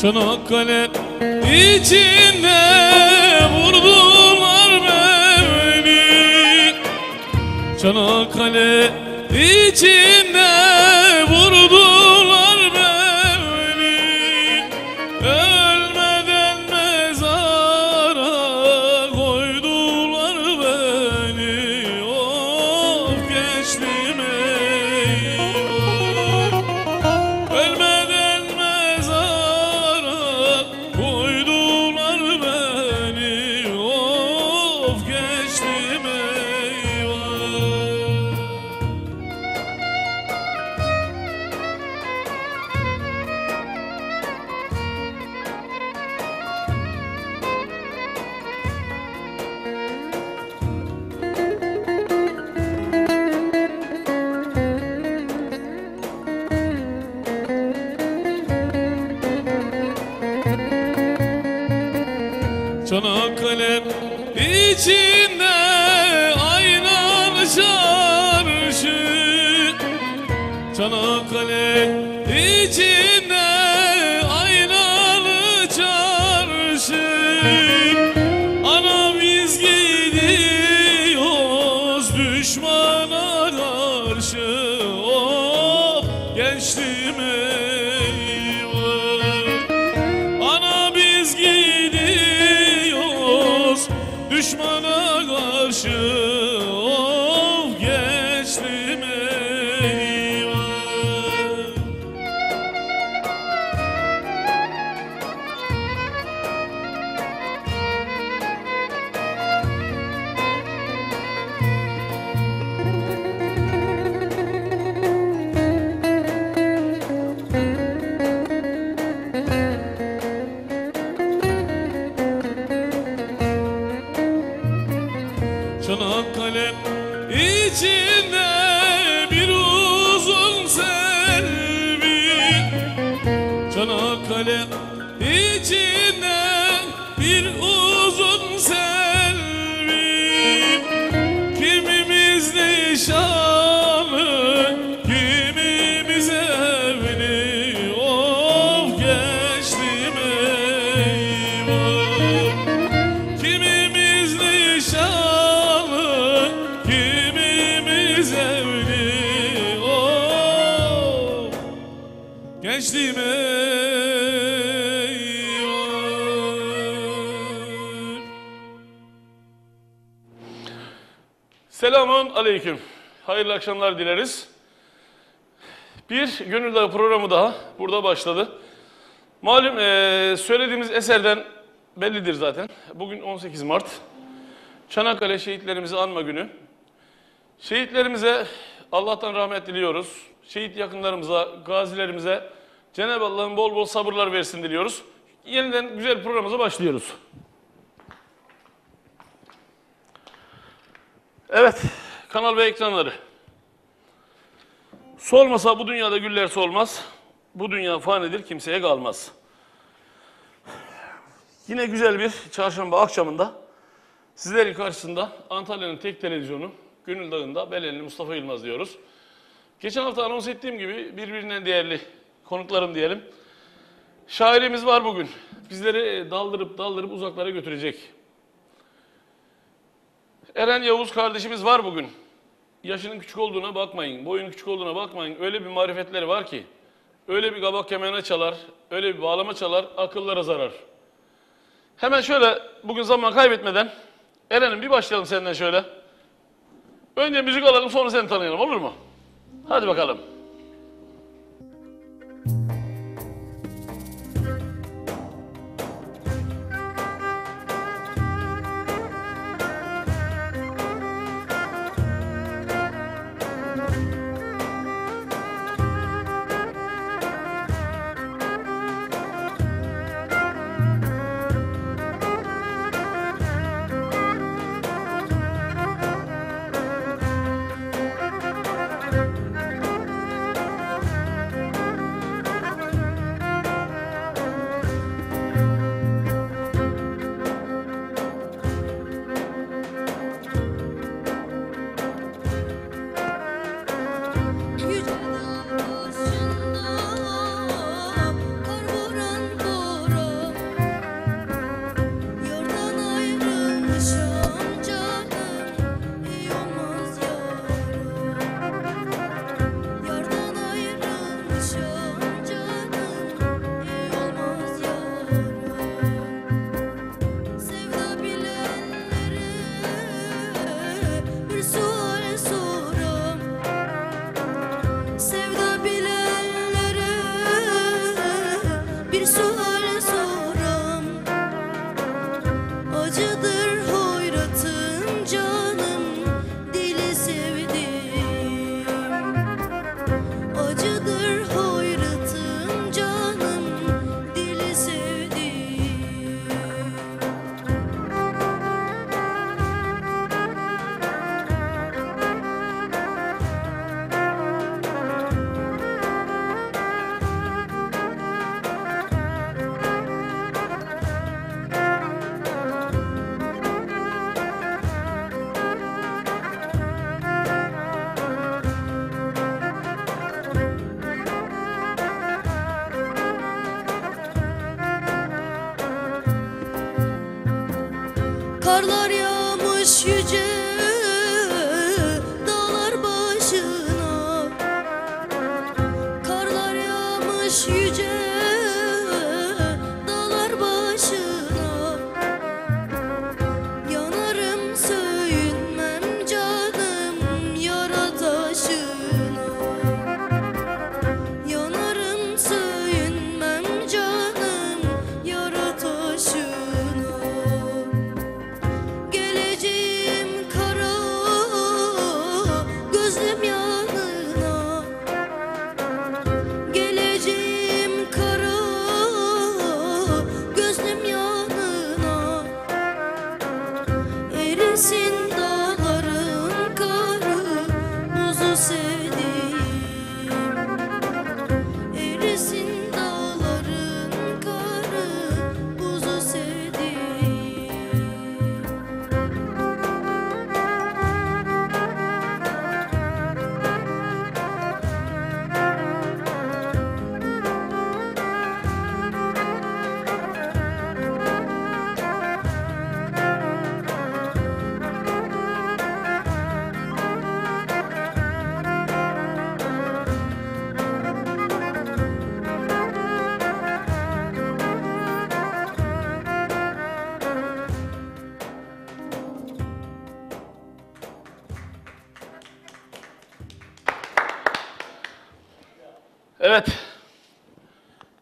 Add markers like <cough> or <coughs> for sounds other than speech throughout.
Çanakkale içinde vurdular beni. Çanakkale içinde akşamlar dileriz. Bir Gönül Dağı programı daha burada başladı. Malum eee, söylediğimiz eserden bellidir zaten. Bugün 18 Mart. Çanakkale şehitlerimizi anma günü. Şehitlerimize Allah'tan rahmet diliyoruz. Şehit yakınlarımıza, gazilerimize Cenab-ı Allah'ın bol bol sabırlar versin diliyoruz. Yeniden güzel programımıza başlıyoruz. Evet, kanal ve ekranları. Solmasa bu dünyada güller solmaz. Bu dünya fanidir, kimseye kalmaz. Yine güzel bir çarşamba akşamında sizlerin karşısında Antalya'nın tek televizyonu Gönül Dağı'nda Belelli Mustafa Yılmaz diyoruz. Geçen hafta anons ettiğim gibi birbirinden değerli konuklarım diyelim. Şairimiz var bugün. Bizleri daldırıp daldırıp uzaklara götürecek. Eren Yavuz kardeşimiz var bugün. Yaşının küçük olduğuna bakmayın, boyunun küçük olduğuna bakmayın. Öyle bir marifetleri var ki, öyle bir kabak kemenine çalar, öyle bir bağlama çalar, akıllara zarar. Hemen şöyle bugün zaman kaybetmeden Eren'im bir başlayalım senden şöyle. Önce müzik alalım sonra seni tanıyalım olur mu? Hadi bakalım.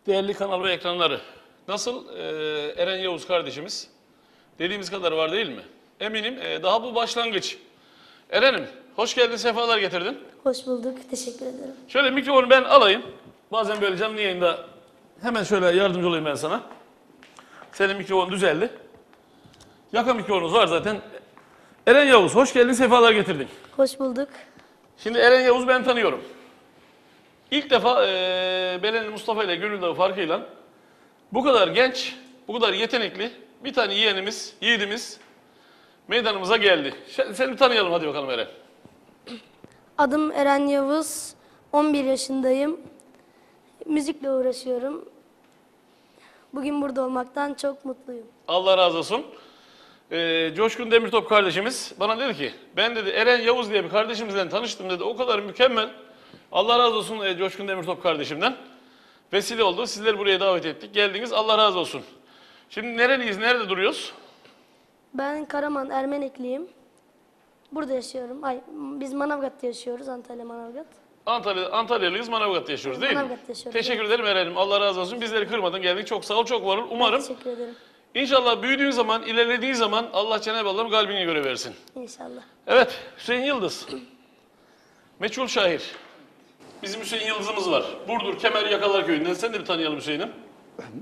Değerli kanal ve ekranları. Nasıl e, Eren Yavuz kardeşimiz? Dediğimiz kadar var değil mi? Eminim e, daha bu başlangıç. Eren'im hoş geldin, sefalar getirdin. Hoş bulduk. Teşekkür ederim. Şöyle mikrofonu ben alayım. Bazen böyle canlı yayında hemen şöyle yardımcı olayım ben sana. Senin mikrofon düzeldi. Yaka mikrofonumuz var zaten. Eren Yavuz hoş geldin, sefalar getirdin. Hoş bulduk. Şimdi Eren Yavuz ben tanıyorum. İlk defa eee Belenli Mustafa ile Gönül Dağı farkıyla bu kadar genç, bu kadar yetenekli bir tane yeğenimiz, yiğidimiz meydanımıza geldi. Sen- Seni tanıyalım hadi bakalım Eren. Adım Eren Yavuz. 11 yaşındayım. Müzikle uğraşıyorum. Bugün burada olmaktan çok mutluyum. Allah razı olsun. Eee Coşkun Demirtop kardeşimiz bana dedi ki ben dedi Eren Yavuz diye bir kardeşimizle tanıştım dedi. O kadar mükemmel. Allah razı olsun eee, Coşkun Demirtop kardeşimden. Vesile oldu. Sizleri buraya davet ettik. Geldiniz. Allah razı olsun. Şimdi nereliyiz? Nerede duruyoruz? Ben Karaman Ermenekliyim. Burada yaşıyorum. Ay, biz Manavgat'ta yaşıyoruz. Antalya Manavgat. Antalya, Antalyalıyız, Manavgat'ta yaşıyoruz değil mi? Manavgat'ta yaşıyoruz, Teşekkür ederim Eren'im. Allah razı olsun. Bizleri kırmadın, geldin. Çok sağ ol, çok var ol. Umarım Teşekkür ederim. inşallah büyüdüğün zaman, ilerlediğin zaman Allah Cenab-ı Allah'ın kalbine göre versin. İnşallah. Evet, Hüseyin Yıldız. <clears throat> Meçhul şair. Bizim Hüseyin Yıldız'ımız var. Burdur, Kemer Yakalar Köyü'nden. Sen de bir tanıyalım Hüseyin'im.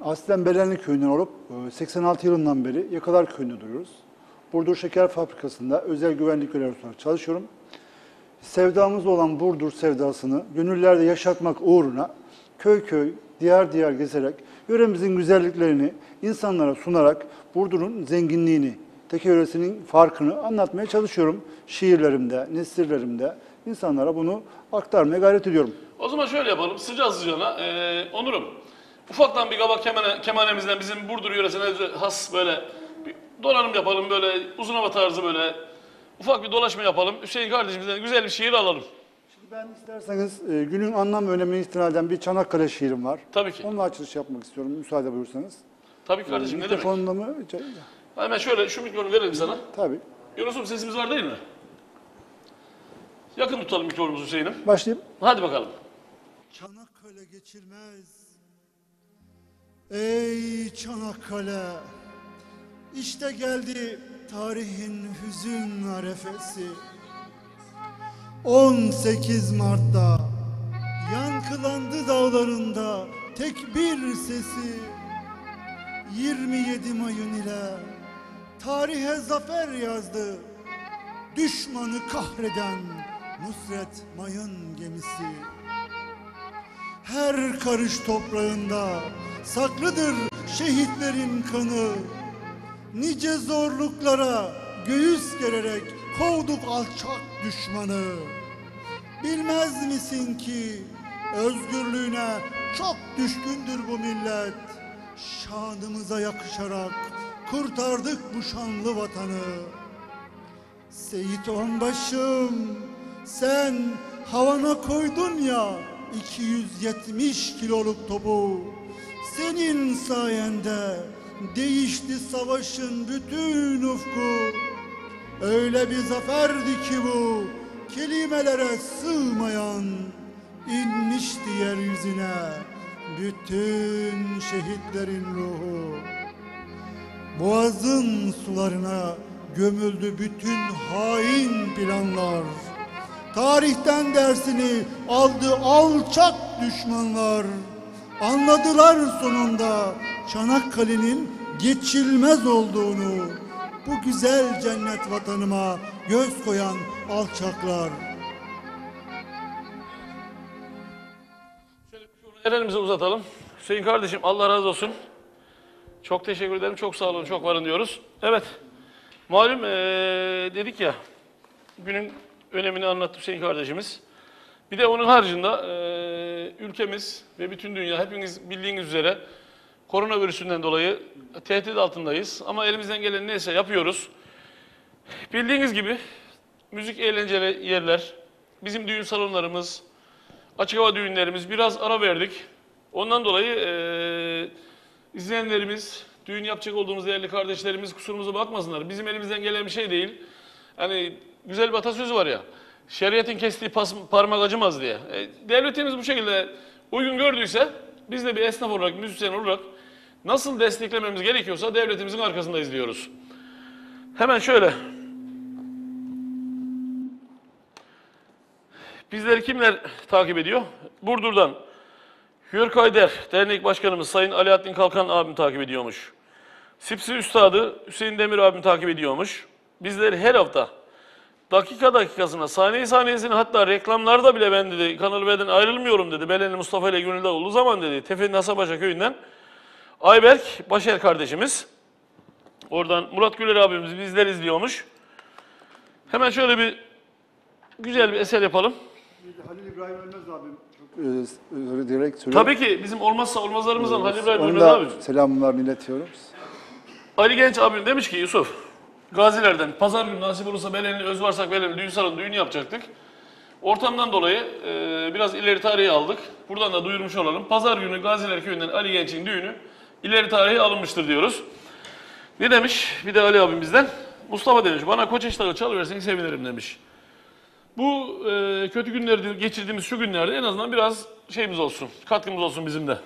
Aslen Belenli köyünden olup e, 86 yılından beri Yakalar Köyü'nde duruyoruz. Burdur Şeker Fabrikası'nda özel güvenlik görevlisi olarak çalışıyorum. Sevdamız olan Burdur sevdasını gönüllerde yaşatmak uğruna köy köy, diyar diyar gezerek yöremizin güzelliklerini insanlara sunarak Burdur'un zenginliğini, teke yöresinin farkını anlatmaya çalışıyorum. Şiirlerimde, nesirlerimde insanlara bunu aktarmaya gayret ediyorum. O zaman şöyle yapalım, sıcağı sıcağına. Ee, Onur'um, ufaktan bir kabak kemane, kemanemizden bizim Burdur yöresine has böyle bir donanım yapalım, böyle uzun hava tarzı böyle ufak bir dolaşma yapalım. Hüseyin kardeşimizden güzel bir şiir alalım. Ben isterseniz e, günün anlam ve önemine istinaden bir Çanakkale şiirim var. Tabii ki. Onunla açılış yapmak istiyorum müsaade buyursanız. Tabii ki kardeşim, ne demek? Mikrofonla mı? Hemen şöyle şu mikrofonu verelim sana. Tabii. Yunus'um sesimiz var değil mi? Yakın tutalım mikrofonumuzu Hüseyin'im. Başlayayım. Hadi bakalım. Çanakkale geçilmez. Ey Çanakkale. İşte geldi tarihin hüzün arefesi. 18 Mart'ta yankılandı dağlarında tek bir sesi. 27 Mayın ile tarihe zafer yazdı. Düşmanı kahreden Nusret Mayın gemisi. Her karış toprağında saklıdır şehitlerin kanı. Nice zorluklara göğüs gererek kovduk alçak düşmanı. Bilmez misin ki özgürlüğüne çok düşkündür bu millet. Şanımıza yakışarak kurtardık bu şanlı vatanı. Seyit Onbaşım sen havana koydun ya 270 kiloluk topu. Senin sayende değişti savaşın bütün ufku. Öyle bir zaferdi ki bu kelimelere sığmayan inmişti yeryüzüne bütün şehitlerin ruhu. Boğazın sularına gömüldü bütün hain planlar. Tarihten dersini aldı alçak düşmanlar. Anladılar sonunda Çanakkale'nin geçilmez olduğunu. Bu güzel cennet vatanıma göz koyan alçaklar. Elimizi uzatalım. Hüseyin kardeşim Allah razı olsun. Çok teşekkür ederim. Çok sağ olun. Çok varın diyoruz. Evet. Malum eee, dedik ya günün önemini anlattı Hüseyin kardeşimiz. Bir de onun haricinde eee, ülkemiz ve bütün dünya hepiniz bildiğiniz üzere koronavirüsünden dolayı tehdit altındayız. Ama elimizden gelen neyse yapıyoruz. Bildiğiniz gibi müzik eğlenceli yerler, bizim düğün salonlarımız, açık hava düğünlerimiz biraz ara verdik. Ondan dolayı eee izleyenlerimiz, düğün yapacak olduğumuz değerli kardeşlerimiz kusurumuza bakmasınlar. Bizim elimizden gelen bir şey değil. Hani güzel bir atasözü var ya, şeriatın kestiği pas, parmak acımaz diye. E, devletimiz bu şekilde uygun gördüyse biz de bir esnaf olarak, müzisyen olarak nasıl desteklememiz gerekiyorsa devletimizin arkasındayız diyoruz. Hemen şöyle. Bizleri kimler takip ediyor? Burdur'dan Hürk Ayder Dernek Başkanımız Sayın Alaaddin Kalkan abim takip ediyormuş. Sipsi Üstadı Hüseyin Demir abim takip ediyormuş. Bizleri her hafta dakika dakikasına, saniye saniyesine hatta reklamlarda bile ben dedi Kanal B'den ayrılmıyorum dedi. Belenli Mustafa ile Gönül'de olduğu zaman dedi. Tefe'nin Hasabaşa köyünden Ayberk Başer kardeşimiz. Oradan Murat Güler abimiz bizler izliyormuş. Hemen şöyle bir güzel bir eser yapalım. Halil İbrahim Ölmez abim çok e, direkt söylüyor. Tabii ki bizim olmazsa olmazlarımızdan Halil İbrahim Ölmez da abi. selamlarını iletiyorum. Ali Genç abim demiş ki Yusuf, Gazilerden pazar günü nasip olursa Belenli Özvarsak Belenli düğün salonu düğün yapacaktık. Ortamdan dolayı e, biraz ileri tarihi aldık. Buradan da duyurmuş olalım. Pazar günü Gaziler Köyü'nden Ali Genç'in düğünü ileri tarihi alınmıştır diyoruz. Ne demiş? Bir de Ali abimizden. Mustafa demiş bana Koçeş Dağı çalıversen sevinirim demiş. Bu e, kötü günleri geçirdiğimiz şu günlerde en azından biraz şeyimiz olsun, katkımız olsun bizim de.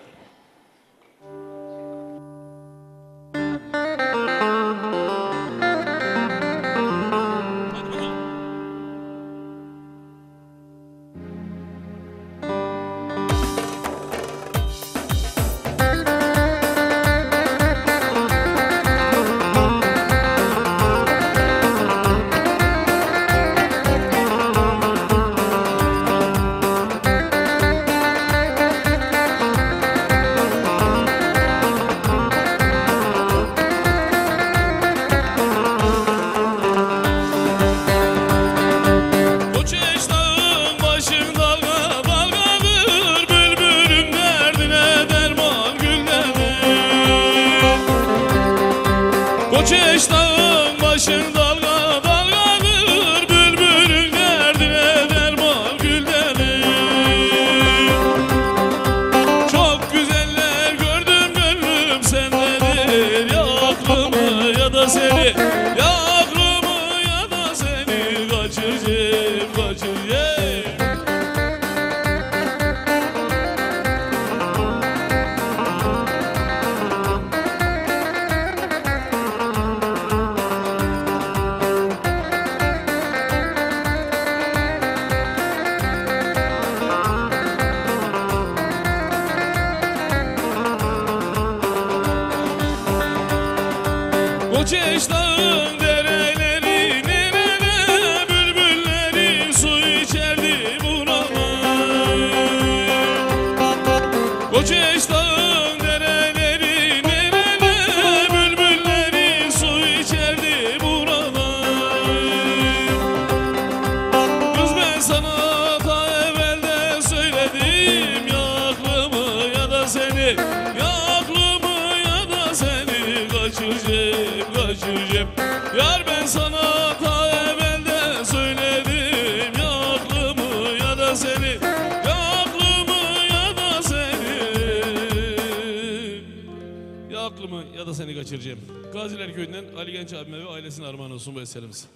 Eserimiz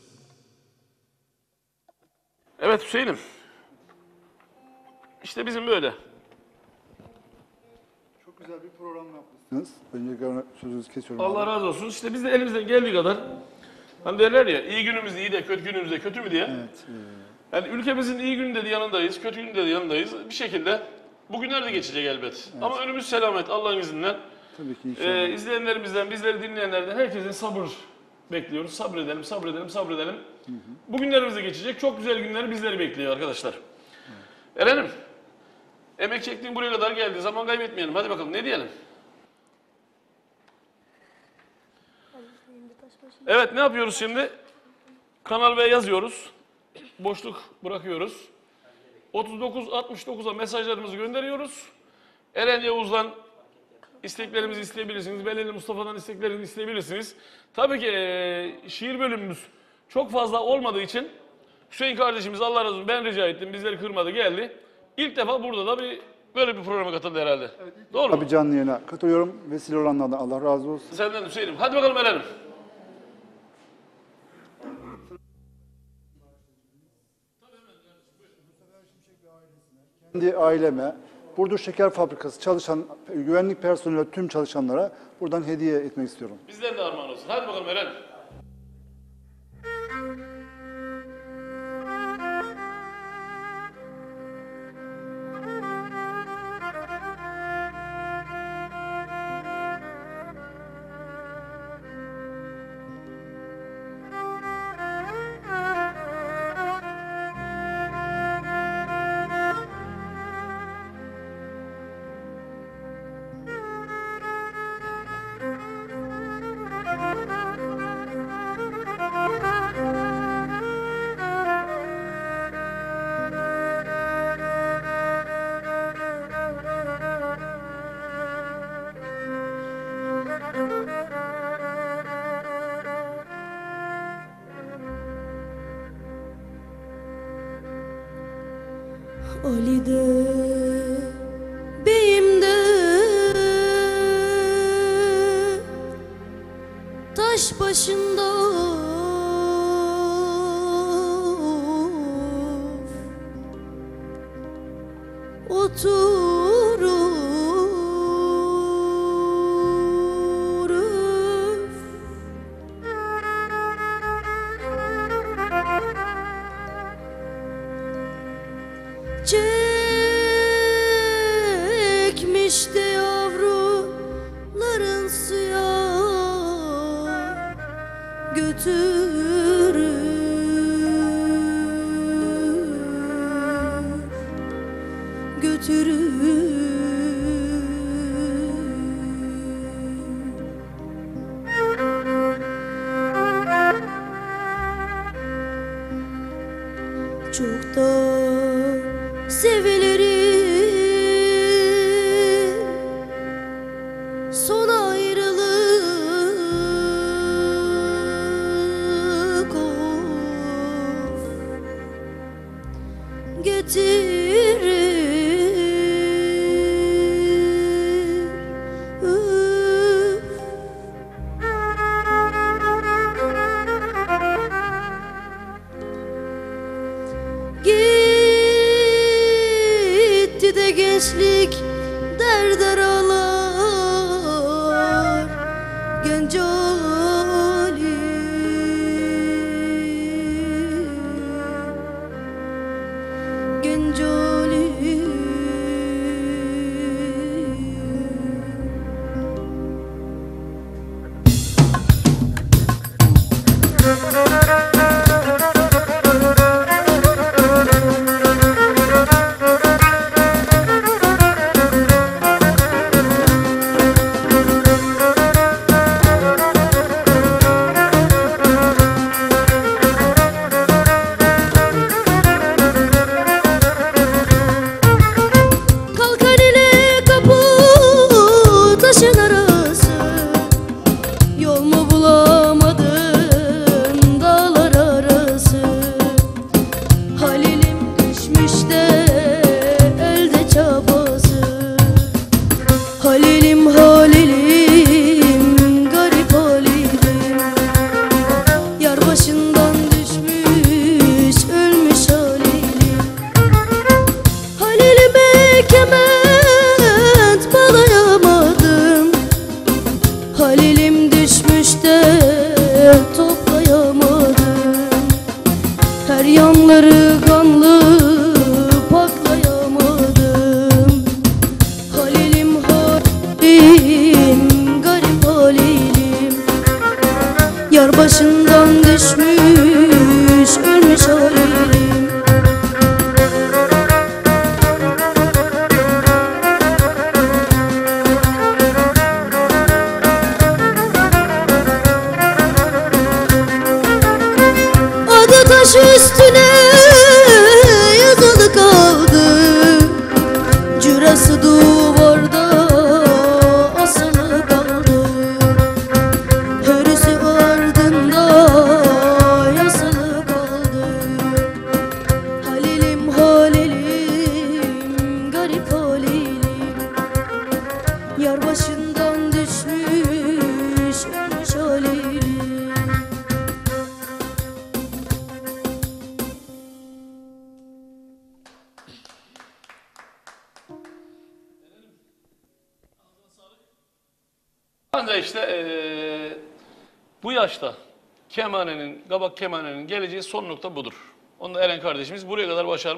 Evet Hüseyin'im işte bizim böyle. Çok güzel bir program yapmışsınız. Öncelikle sözünüzü kesiyorum. Allah razı olsun. İşte biz de elimizden geldiği kadar hani derler ya iyi günümüz iyi de kötü günümüz de kötü mü diye. Evet. e, Yani ülkemizin iyi gününde de yanındayız, kötü gününde de yanındayız. Bir şekilde bugünler de geçecek elbet. Ama önümüz selamet Allah'ın izniyle. tabii ki inşallah. Ee, izleyenlerimizden, bizleri dinleyenlerden herkesin sabır bekliyoruz. Sabredelim, sabredelim, sabredelim. Bugünlerimiz de geçecek. Çok güzel günler bizleri bekliyor arkadaşlar. Eren'im, emek çektiğin buraya kadar geldi. Zaman kaybetmeyelim. Hadi bakalım ne diyelim? Evet ne yapıyoruz şimdi? Kanal V yazıyoruz. Boşluk bırakıyoruz. 39-69'a mesajlarımızı gönderiyoruz. Eren Yavuz'dan isteklerimizi isteyebilirsiniz. Belirli Mustafa'dan isteklerinizi isteyebilirsiniz. Tabii ki eee, şiir bölümümüz çok fazla olmadığı için Hüseyin kardeşimiz Allah razı olsun ben rica ettim. Bizleri kırmadı geldi. İlk defa burada da bir böyle bir programa katıldı herhalde. Doğru mu? Tabii canlı yayına katılıyorum. Vesile olanlardan Allah razı olsun. Senden Hüseyin'im. Hadi bakalım Eren'im. Kendi aileme, Burdur Şeker Fabrikası çalışan güvenlik personeli tüm çalışanlara buradan hediye etmek istiyorum. Bizden de armağan olsun. Hadi bakalım Eren.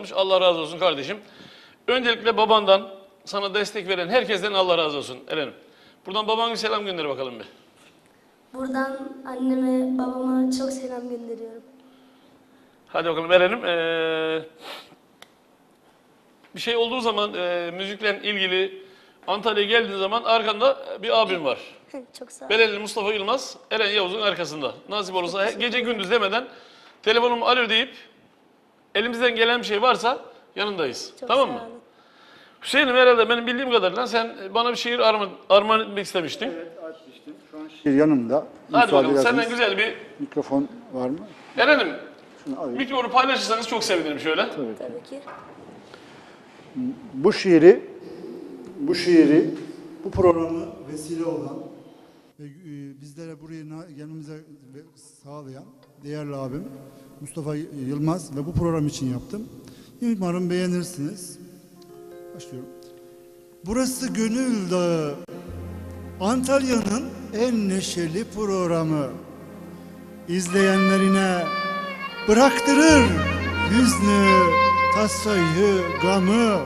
Başarmış. Allah razı olsun kardeşim. Öncelikle babandan, sana destek veren herkesten Allah razı olsun Eren'im. Buradan babana bir selam gönder bakalım bir. Buradan anneme, babama çok selam gönderiyorum. Hadi bakalım Eren'im. Eee, bir şey olduğu zaman eee, müzikle ilgili Antalya'ya geldiğin zaman arkanda bir abim var. çok sağ ol. Belenli Mustafa Yılmaz, Eren Yavuz'un arkasında. Nasip olursa gece gündüz demeden telefonumu alo deyip elimizden gelen bir şey varsa yanındayız. Çok tamam mı? Hüseyin'im herhalde benim bildiğim kadarıyla sen bana bir şiir armağan, armağan etmek istemiştin. Şiir yanımda. Hadi Müsaade bakalım senden güzel bir... Mikrofon var mı? Eren'im Şunu alayım. mikrofonu paylaşırsanız çok sevinirim şöyle. Tabii ki. Bu şiiri, bu şiiri, bu programı vesile olan ve e, bizlere buraya gelmemize sağlayan değerli abim Mustafa Yılmaz ve bu program için yaptım. Umarım beğenirsiniz. Başlıyorum. Burası Gönül Dağı. Antalya'nın en neşeli programı. İzleyenlerine bıraktırır hüznü, tasayı, gamı.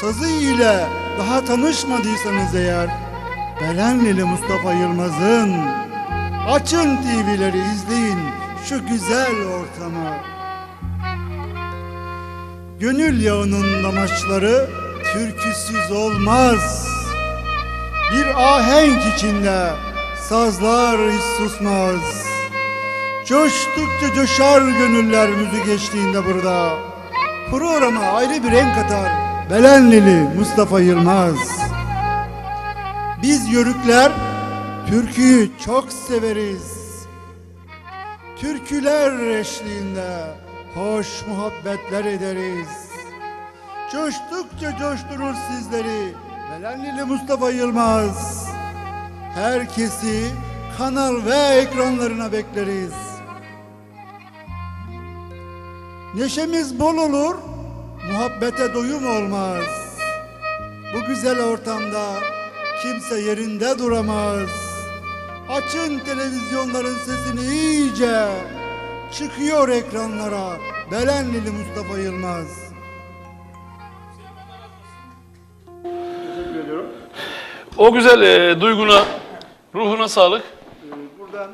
Sazı ile daha tanışmadıysanız eğer Belenlili Mustafa Yılmaz'ın Açın TV'leri izleyin şu güzel ortamı. Gönül yağının damaçları türküsüz olmaz. Bir ahenk içinde sazlar hiç susmaz. Coştukça coşar gönüller müzik eşliğinde burada. Programa ayrı bir renk katar Belenlili Mustafa Yılmaz. Biz yörükler türküyü çok severiz. Türküler eşliğinde hoş muhabbetler ederiz. Coştukça coşturur sizleri Belenlili Mustafa Yılmaz. Herkesi kanal ve ekranlarına bekleriz. Neşemiz bol olur, muhabbete doyum olmaz. Bu güzel ortamda kimse yerinde duramaz. Açın televizyonların sesini iyice. Çıkıyor ekranlara Belenlili Mustafa Yılmaz. O güzel e, duyguna, ruhuna sağlık. Buradan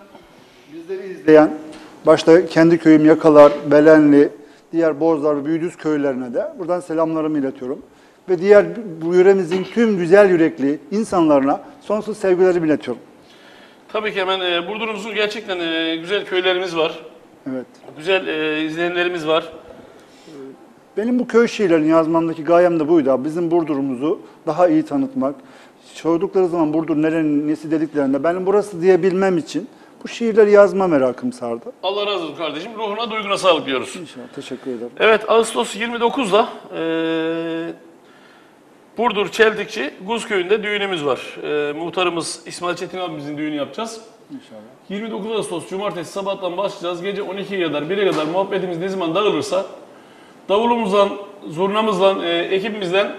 bizleri izleyen, başta kendi köyüm Yakalar, Belenli, diğer Bozlar ve Büyüdüz köylerine de buradan selamlarımı iletiyorum. Ve diğer bu yöremizin tüm güzel yürekli insanlarına sonsuz sevgilerimi iletiyorum. Tabii ki hemen e, Burdur'umuzun gerçekten e, güzel köylerimiz var. Evet. Güzel e, izleyenlerimiz var. Benim bu köy şiirlerini yazmamdaki gayem de buydu abi. Bizim Burdur'umuzu daha iyi tanıtmak. Sordukları zaman Burdur nerenin nesi dediklerinde benim burası diyebilmem için bu şiirleri yazma merakım sardı. Allah razı olsun kardeşim. Ruhuna, duyguna sağlık diyoruz. İnşallah teşekkür ederim. Evet, Ağustos 29'da eee Burdur Çeldikçi Guzköy'ünde düğünümüz var. Eee, muhtarımız İsmail Çetin abimizin düğünü yapacağız. İnşallah. 29 Ağustos Cumartesi sabahtan başlayacağız. Gece 12'ye kadar, 1'e kadar muhabbetimiz ne zaman dağılırsa davulumuzdan, zurnamızdan, eee, ekibimizden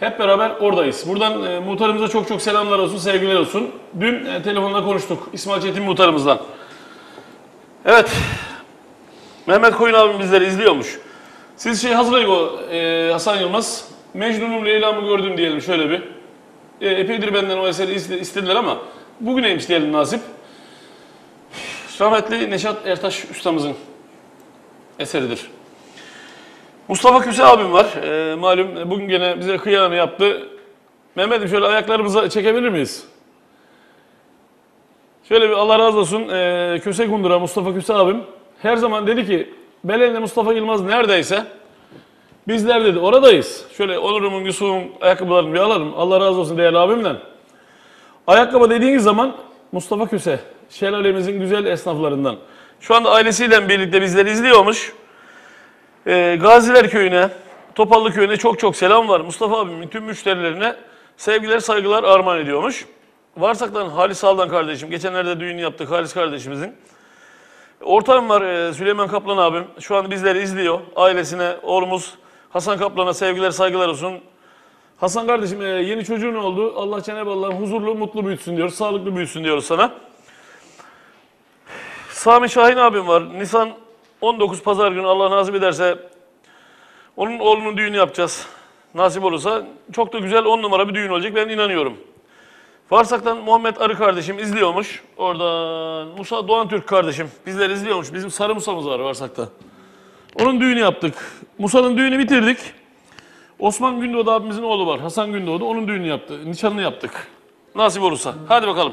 hep beraber oradayız. Buradan eee, muhtarımıza çok çok selamlar olsun, sevgiler olsun. Dün eee, telefonda konuştuk İsmail Çetin muhtarımızdan. Evet, Mehmet Koyun abim bizleri izliyormuş. Siz şey hazırlayın o e, Hasan Yılmaz. Mecnun'um Leyla'mı gördüm diyelim şöyle bir. E, epeydir benden o eseri iste- istediler ama bugüneymiş diyelim nasip. Rahmetli Neşat Ertaş ustamızın eseridir. Mustafa Küse abim var. E, malum bugün gene bize kıyağını yaptı. Mehmet'im şöyle ayaklarımıza çekebilir miyiz? Şöyle bir Allah razı olsun e, Köse Gundura Mustafa Küse abim her zaman dedi ki Belen'le Mustafa Yılmaz neredeyse bizler dedi oradayız. Şöyle Onur'umun, Yusuf'un ayakkabılarını bir alalım. Allah razı olsun değerli abimden. Ayakkabı dediğiniz zaman Mustafa Küse, şelalemizin güzel esnaflarından. Şu anda ailesiyle birlikte bizleri izliyormuş. Ee, Gaziler Köyü'ne, Topallı Köyü'ne çok çok selam var. Mustafa abimin tüm müşterilerine sevgiler, saygılar armağan ediyormuş. Varsak'tan Halis Aldan kardeşim, geçenlerde düğün yaptık Halis kardeşimizin. Ortağım var e, Süleyman Kaplan abim. Şu an bizleri izliyor. Ailesine, oğlumuz Hasan Kaplan'a sevgiler, saygılar olsun. Hasan kardeşim e, yeni çocuğun oldu. Allah Cenab-ı Allah huzurlu, mutlu büyütsün diyoruz. Sağlıklı büyütsün diyoruz sana. Sami Şahin abim var. Nisan 19 pazar günü Allah nasip ederse onun oğlunun düğünü yapacağız. Nasip olursa çok da güzel on numara bir düğün olacak ben inanıyorum. Varsak'tan Muhammed Arı kardeşim izliyormuş. Oradan Musa Doğan Türk kardeşim bizleri izliyormuş. Bizim Sarı Musa'mız var Varsak'ta. Onun düğünü yaptık. Musa'nın düğünü bitirdik. Osman Gündoğdu abimizin oğlu var. Hasan Gündoğdu. Onun düğünü yaptı. Nişanını yaptık. Nasip olursa. Hadi bakalım.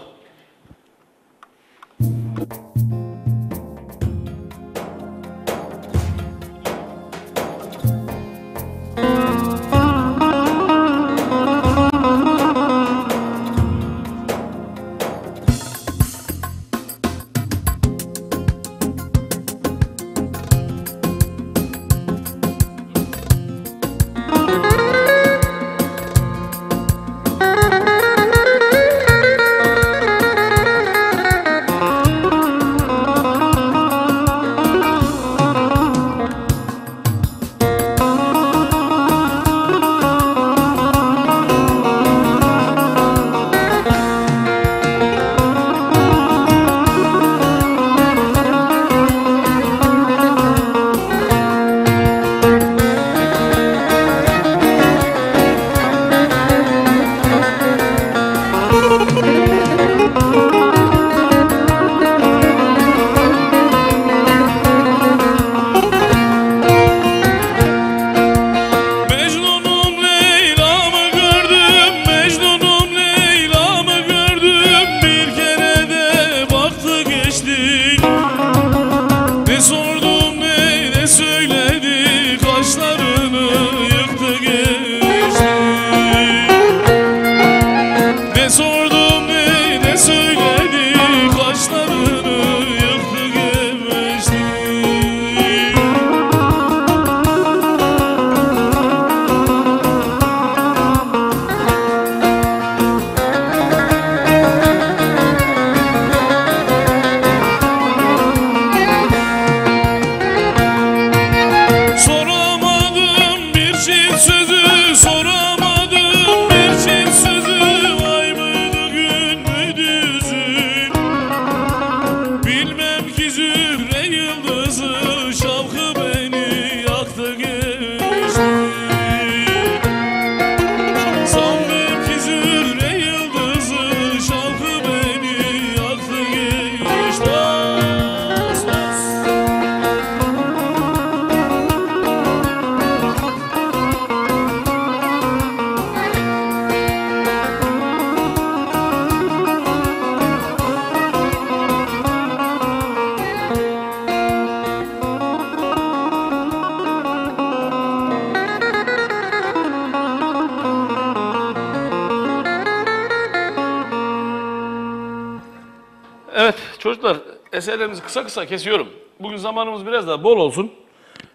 Eserlerimizi kısa kısa kesiyorum. Bugün zamanımız biraz daha bol olsun.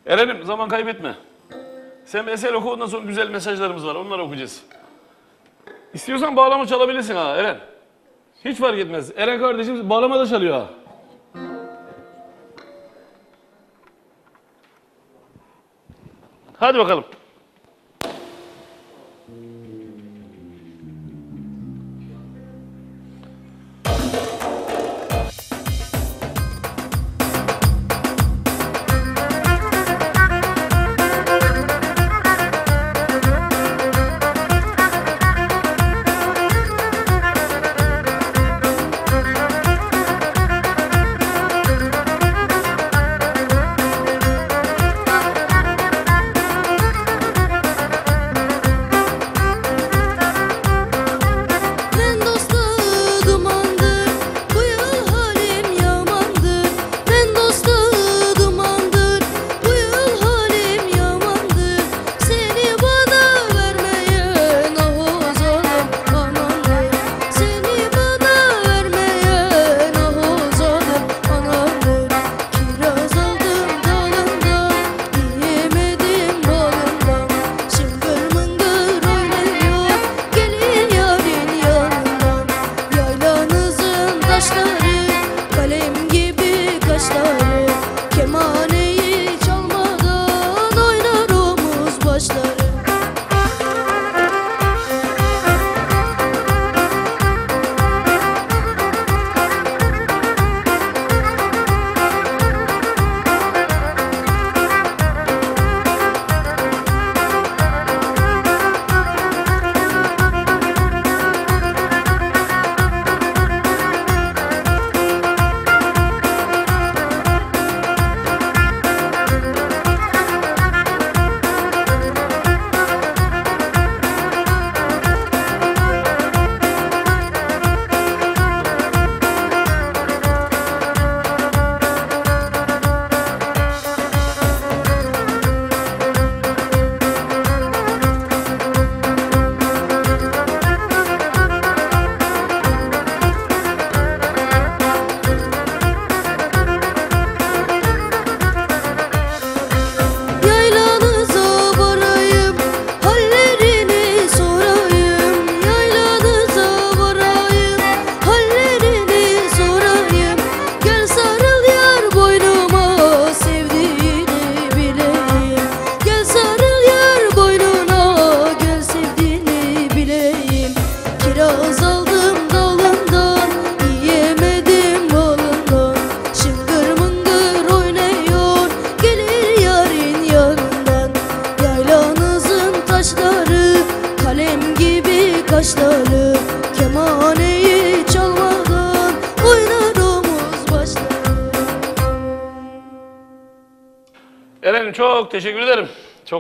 Eren'im zaman kaybetme. Sen bir eser oku ondan sonra güzel mesajlarımız var onları okuyacağız. İstiyorsan bağlama çalabilirsin ha Eren. Hiç fark etmez. Eren kardeşim bağlama da çalıyor ha. Hadi bakalım.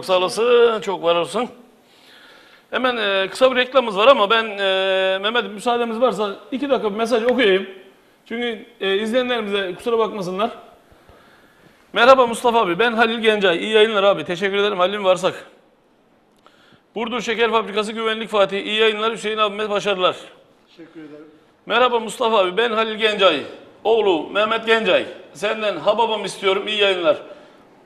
Sağ olasın, çok var olsun. Hemen e, kısa bir reklamımız var ama ben e, Mehmet müsaademiz varsa iki dakika bir mesaj okuyayım. Çünkü e, izleyenlerimize kusura bakmasınlar. Merhaba Mustafa abi, ben Halil Gencay. İyi yayınlar abi. Teşekkür ederim Halil Varsak. Burdur Şeker Fabrikası Güvenlik Fatih. İyi yayınlar Hüseyin abime başarılar. Teşekkür ederim. Merhaba Mustafa abi, ben Halil Gencay. Oğlu Mehmet Gencay. Senden ha babam istiyorum, iyi yayınlar.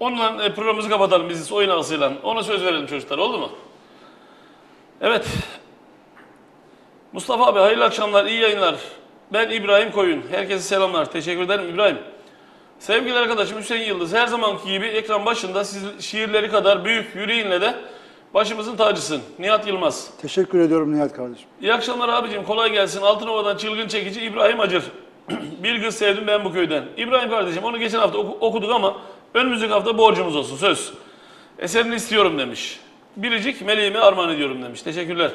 Onunla e, programımızı kapatalım biz oyun ağasıyla. Ona söz verelim çocuklar, oldu mu? Evet. Mustafa abi hayırlı akşamlar, iyi yayınlar. Ben İbrahim Koyun. Herkese selamlar. Teşekkür ederim İbrahim. Sevgili arkadaşım Hüseyin Yıldız, her zamanki gibi ekran başında siz şiirleri kadar büyük yüreğinle de başımızın tacısın. Nihat Yılmaz. Teşekkür ediyorum Nihat kardeşim. İyi akşamlar abicim kolay gelsin. Altınova'dan çılgın çekici İbrahim Acır. <clears throat> bir kız sevdim ben bu köyden. İbrahim kardeşim onu geçen hafta oku- okuduk ama önümüzdeki hafta borcumuz olsun söz. Eserini istiyorum demiş. Biricik meleğime armağan ediyorum demiş. Teşekkürler.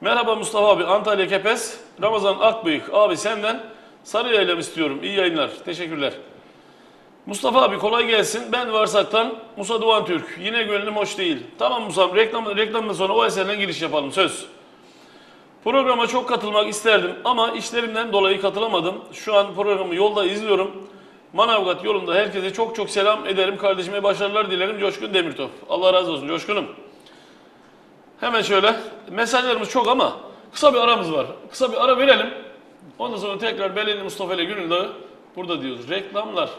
Merhaba Mustafa abi Antalya Kepez. Ramazan Akbıyık abi senden sarı yaylım istiyorum. İyi yayınlar. Teşekkürler. Mustafa abi kolay gelsin. Ben Varsak'tan Musa Doğan Türk. Yine gönlüm hoş değil. Tamam Musa'm reklam, reklamdan sonra o eserden giriş yapalım söz. Programa çok katılmak isterdim ama işlerimden dolayı katılamadım. Şu an programı yolda izliyorum. Manavgat yolunda herkese çok çok selam ederim. Kardeşime başarılar dilerim. Coşkun Demirtop. Allah razı olsun Coşkun'um. Hemen şöyle. Mesajlarımız çok ama kısa bir aramız var. Kısa bir ara verelim. Ondan sonra tekrar Belediye Mustafa ile Gönül Dağı burada diyoruz. Reklamlar.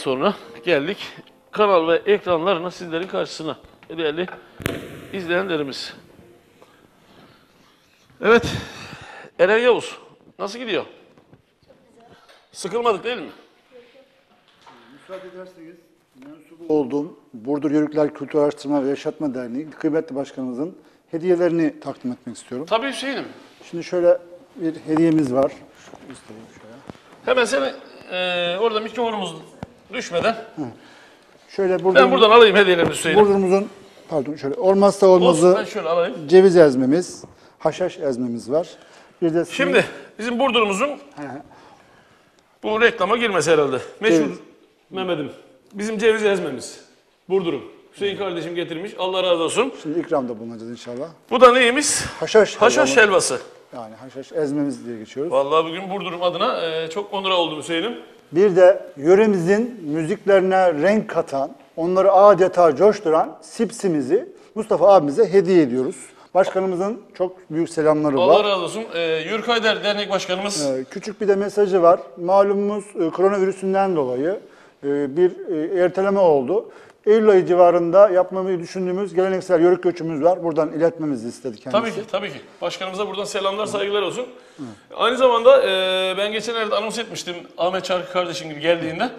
Sonra geldik. Kanal ve ekranlarına sizlerin karşısına. Değerli izleyenlerimiz. Evet. Eren Yavuz. Nasıl gidiyor? Sıkılmadık değil mi? Müsaade ederseniz mensubu olduğum Burdur Yörükler Kültür Araştırma ve Yaşatma Derneği kıymetli başkanımızın hediyelerini takdim etmek istiyorum. Tabii Hüseyin'im. Şimdi şöyle bir hediyemiz var. Hemen seni eee, orada mikrofonumuz düşmeden Şöyle Burdur, ben buradan alayım hediyelerini Hüseyin'im. Burdur'umuzun pardon şöyle olmazsa Olsun olmazı ben şöyle alayım. ceviz ezmemiz, haşhaş ezmemiz var. Bir de Şimdi bizim Burdur'umuzun bu reklama girmesi herhalde. Meşhur Ceviz. Mehmet'im. Bizim ceviz ezmemiz. Burdur'um. Hüseyin kardeşim getirmiş. Allah razı olsun. şimdi ikramda bulunacağız inşallah. Bu da neyimiz? Haşhaş, Haşhaş helvamı- helvası. Yani haşhaş ezmemiz diye geçiyoruz. Vallahi bugün Burdur'um adına e, çok onura oldum Hüseyin'im. Bir de yöremizin müziklerine renk katan, onları adeta coşturan sipsimizi Mustafa abimize hediye ediyoruz. Başkanımızın çok büyük selamları Allah var. razı olsun. E, Yürkayder Dernek Başkanımız. Ee, Küçük bir de mesajı var. Malumumuz e, koronavirüsünden dolayı e, bir e, erteleme oldu. Eylül ayı civarında yapmayı düşündüğümüz geleneksel yörük göçümüz var. Buradan iletmemizi istedi kendisi. Tabii ki, tabii ki. Başkanımıza buradan selamlar, saygılar olsun. Aynı zamanda e, ben geçenlerde anons etmiştim Ahmet Çarkı kardeşim gibi geldiğinde.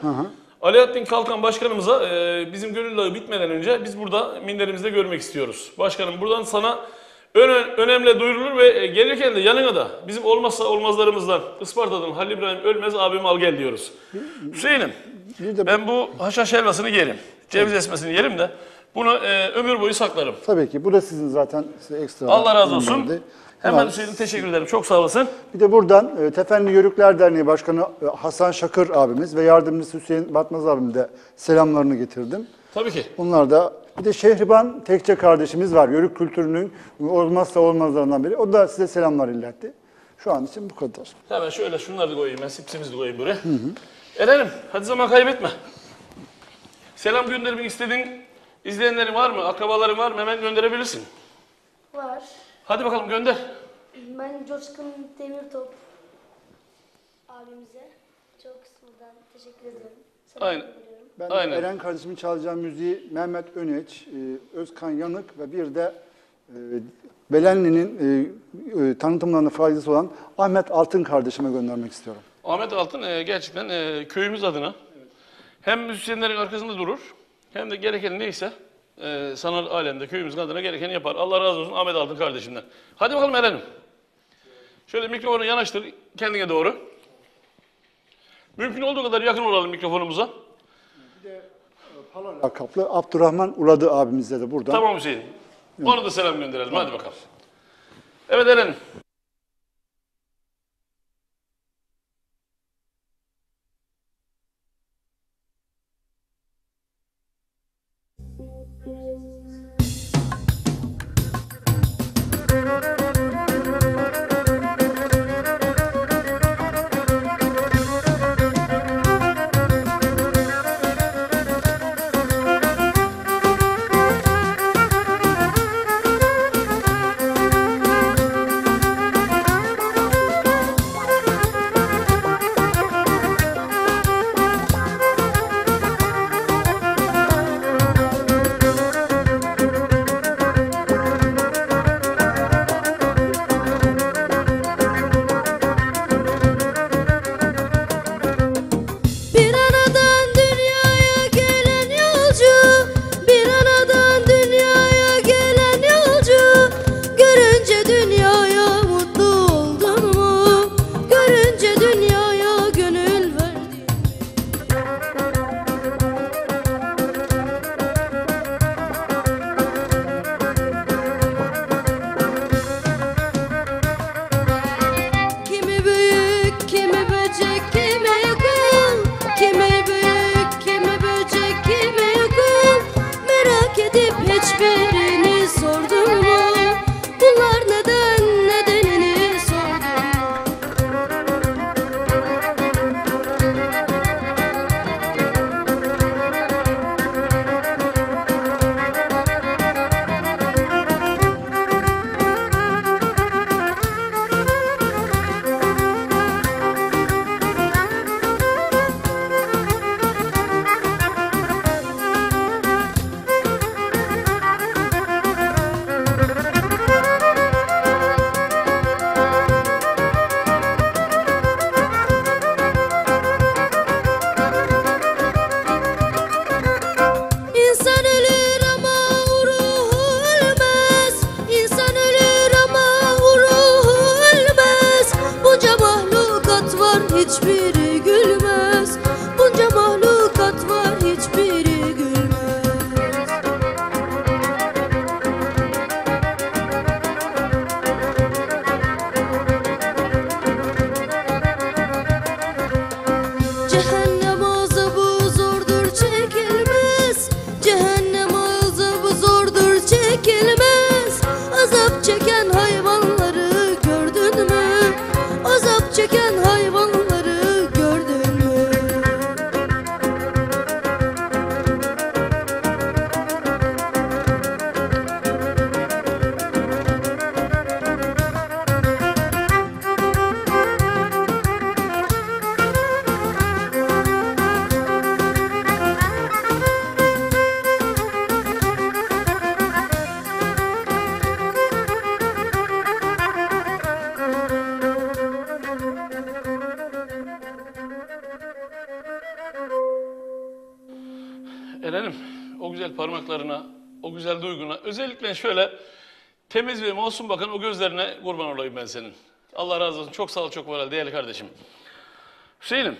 Alaaddin Kalkan Başkanımıza e, bizim gönül dağı bitmeden önce biz burada minderimizde görmek istiyoruz. Başkanım buradan sana ön, önemli duyurulur ve e, gelirken de yanına da bizim olmazsa olmazlarımızdan Isparta'dan Halil İbrahim Ölmez abim al gel diyoruz. Hüseyin'im ben bu haşhaş helvasını yerim. Ceviz esmesini yerim de bunu e, ömür boyu saklarım. Tabii ki. Bu da sizin zaten size ekstra. Allah razı olsun. Hemen Hemen- Hüseyin teşekkür ederim. Çok sağ olasın. Bir de buradan e, Tefenli Yörükler Derneği Başkanı e, Hasan Şakır abimiz ve yardımcısı Hüseyin Batmaz abim de selamlarını getirdim. Tabii ki. Bunlar da bir de Şehriban Tekçe kardeşimiz var. Yörük kültürünün olmazsa olmazlarından biri. O da size selamlar illetti. Şu an için bu kadar. Hemen şöyle şunları da koyayım ben. Sipsimizi de koyayım buraya. Erenim hadi zaman kaybetme. Selam göndermek istediğin izleyenlerin var mı? Akrabaların var mı? Hemen gönderebilirsin. Var. Hadi bakalım gönder. Ben Coşkun Demirtop abimize çok kısmından teşekkür ediyorum. Selam Aynen. Ben Aynen. Eren kardeşimin çalacağı müziği Mehmet Öneç, e, Özkan Yanık ve bir de e, Belenli'nin e, e, tanıtımlarına faydası olan Ahmet Altın kardeşime göndermek istiyorum. Ahmet Altın e, gerçekten e, köyümüz adına hem müzisyenlerin arkasında durur hem de gereken neyse e, sanat alemde köyümüzün adına gerekeni yapar. Allah razı olsun Ahmet Altın kardeşimden. Hadi bakalım Eren'im. Şöyle mikrofonu yanaştır kendine doğru. Mümkün olduğu kadar yakın olalım mikrofonumuza. Lakaplı Abdurrahman Uladı abimize de buradan. Tamam Hüseyin. Onu da selam gönderelim. Hadi bakalım. Evet Eren'im. Özellikle şöyle temiz ve masum bakan o gözlerine kurban olayım ben senin. Allah razı olsun. Çok sağ ol, çok var değerli kardeşim. Hüseyin'im,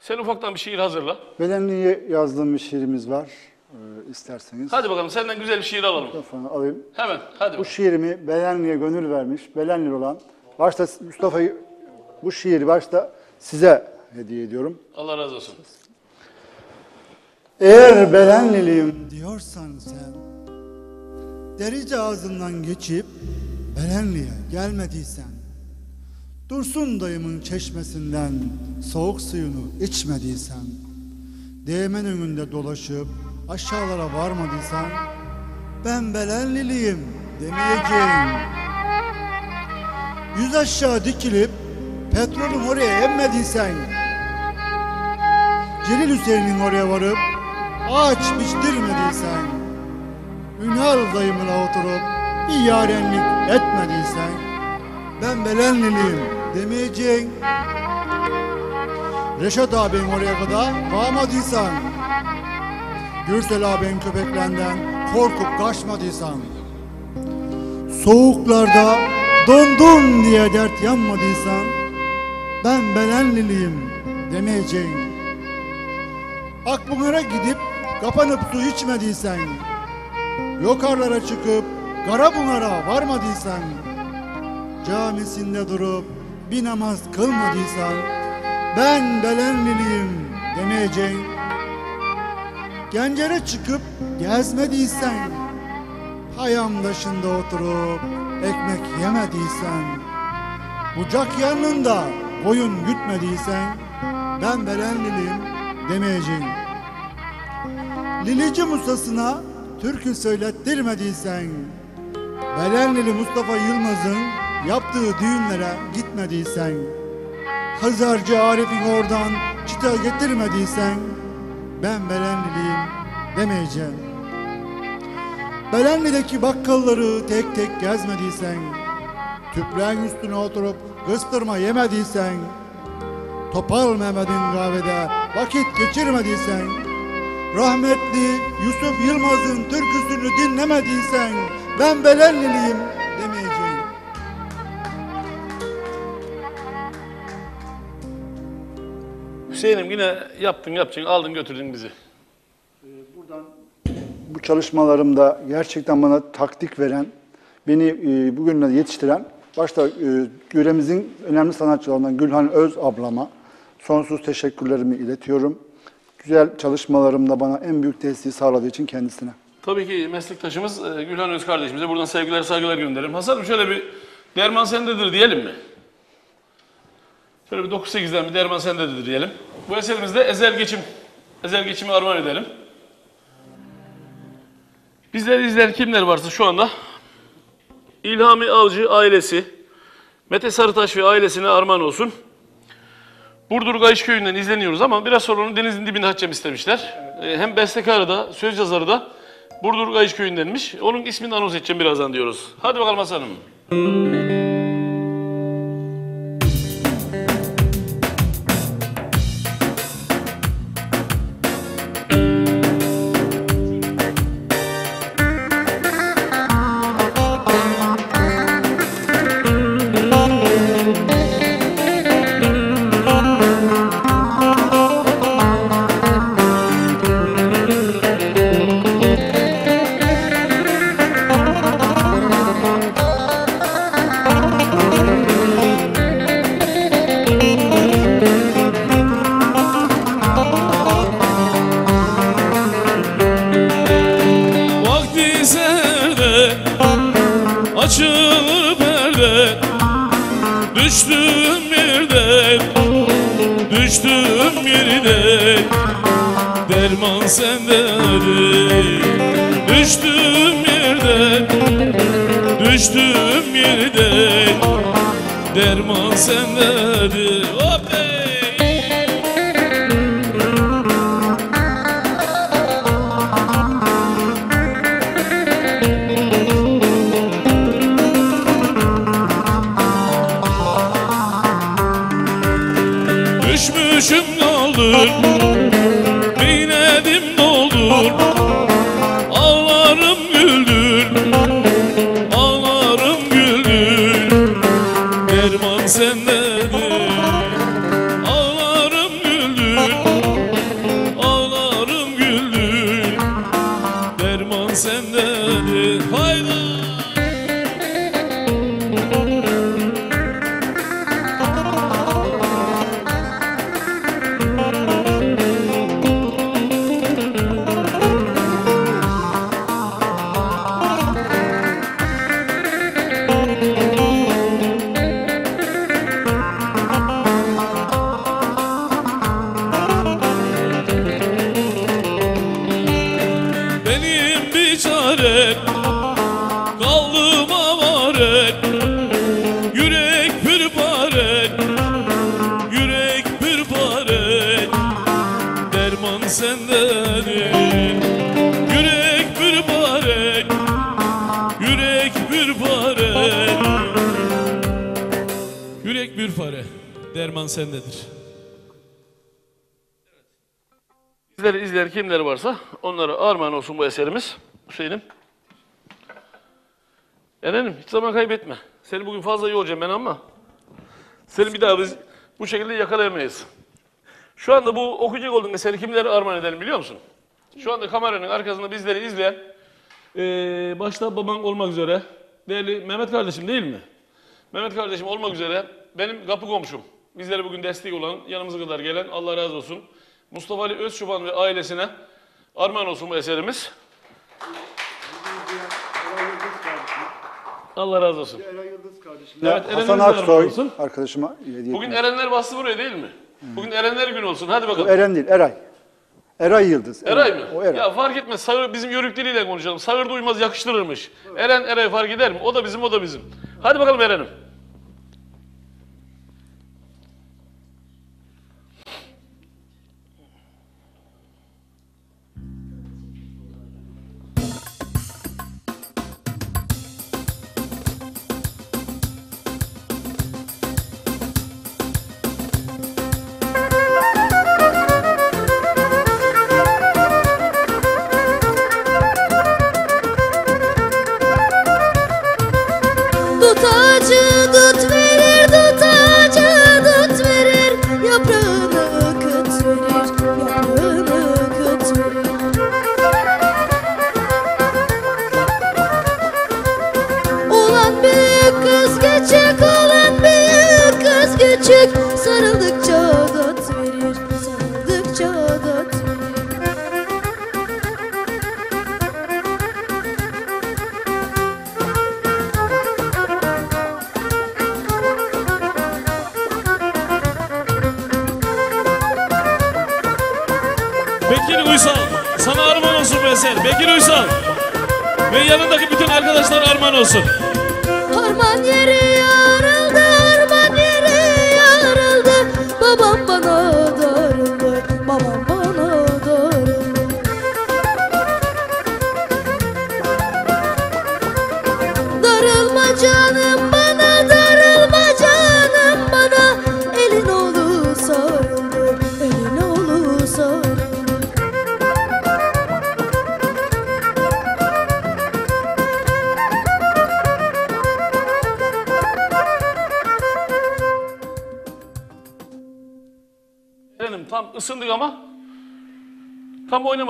sen ufaktan bir şiir hazırla. Belenli'ye yazdığım bir şiirimiz var. Ee, isterseniz. Hadi bakalım senden güzel bir şiir alalım. Mikrofonu alayım. Hemen, hadi Bu bakalım. şiirimi Belenli'ye gönül vermiş, Belenli olan, başta Mustafa'yı, bu şiiri başta size hediye ediyorum. Allah razı olsun. Eğer Belenliliyim diyorsan sen, Derice ağzından geçip Belenli'ye gelmediysen, Dursun dayımın çeşmesinden soğuk suyunu içmediysen, Değmen önünde dolaşıp aşağılara varmadıysan, ben Belenliliyim demeyeceğim. Yüz aşağı dikilip petrolün oraya emmediysen, Celil Hüseyin'in oraya varıp ağaç biçtirmediysen, Ünal dayımına oturup bir yarenlik etmediysen, ben Belenliliyim demeyeceksin. Reşat abin oraya kadar varmadıysan, Gürsel abin köpeklerinden korkup kaçmadıysan, soğuklarda dondum diye dert yanmadıysan, ben Belenliliyim demeyeceksin. Akbunara gidip kapanıp su içmediysen, yokarlara çıkıp Karabunara varmadıysan, camisinde durup bir namaz kılmadıysan, ben Belenliliyim demeyeceksin. Gencere çıkıp gezmediysen, hayamdaşında oturup ekmek yemediysen, bucak yanında koyun gütmediysen, ben Belenliliyim demeyeceksin. Lilici Musa'sına türkü söylettirmediysen, Belenlili Mustafa Yılmaz'ın yaptığı düğünlere gitmediysen, Hızarcı Arif'in oradan çıta getirmediysen, ben Belenliliyim demeyeceksin. Belenli'deki bakkalları tek tek gezmediysen, tüpren üstüne oturup kıstırma yemediysen, Topal Mehmet'in kahvede vakit geçirmediysen, rahmetli Yusuf Yılmaz'ın türküsünü dinlemediysen, ben Belenliliyim demeyeceğim. Hüseyin'im yine yaptın yapacaksın, aldın götürdün bizi. Buradan bu çalışmalarımda gerçekten bana taktik veren, beni e, bugünlere yetiştiren, başta e, yöremizin önemli sanatçılarından Gülhan Öz ablama sonsuz teşekkürlerimi iletiyorum. Güzel çalışmalarımda bana en büyük desteği sağladığı için kendisine. Tabii ki meslektaşımız e, Gülhan Öz kardeşimize buradan sevgiler saygılar gönderelim. Hasan'ım şöyle bir derman sendedir diyelim mi? Şöyle bir 9-8'den bir derman sendedir diyelim. Bu eserimizde ezel geçim, ezel geçimi armağan edelim. Bizleri izleyen kimler varsa şu anda İlhami Avcı ailesi, Mete Sarıtaş ve ailesine armağan olsun. Burdur Gayış Köyü'nden izleniyoruz ama biraz sonra onu denizin dibine açacağım istemişler. Ee, Hem bestekarı da, söz yazarı da Burdur Gayış Köyü'ndenmiş. Onun ismini anons edeceğim birazdan diyoruz. Hadi bakalım Hasan'ım. Olsun bu eserimiz. Hüseyin'im. Eren'im hiç zaman kaybetme. Seni bugün fazla yoracağım ben ama seni bir daha biz bu şekilde yakalayamayız. Şu anda bu okuyacak olduğun eseri kimlere armağan edelim biliyor musun? Şu anda kameranın arkasında bizleri izleyen eee, başta baban olmak üzere değerli Mehmet kardeşim değil mi? Mehmet kardeşim olmak üzere benim kapı komşum. Bizlere bugün destek olan, yanımıza kadar gelen Allah razı olsun. Mustafa Ali Özçoban ve ailesine armağan olsun bu eserimiz. Allah razı olsun. Eray Yıldız kardeşim. Evet, Hasan Aksoy olsun. arkadaşıma hediye Bugün. Erenler bastı buraya değil mi? Bugün Erenler günü olsun. Hadi bakalım. Eren değil, Eray. Eray Yıldız. Eray mı? O Eray. Ya fark etmez. Sağır, bizim yörük diliyle konuşalım. Sağır duymaz yakıştırırmış. Eren Eray fark eder mi? O da bizim, o da bizim. Hadi bakalım Eren'im.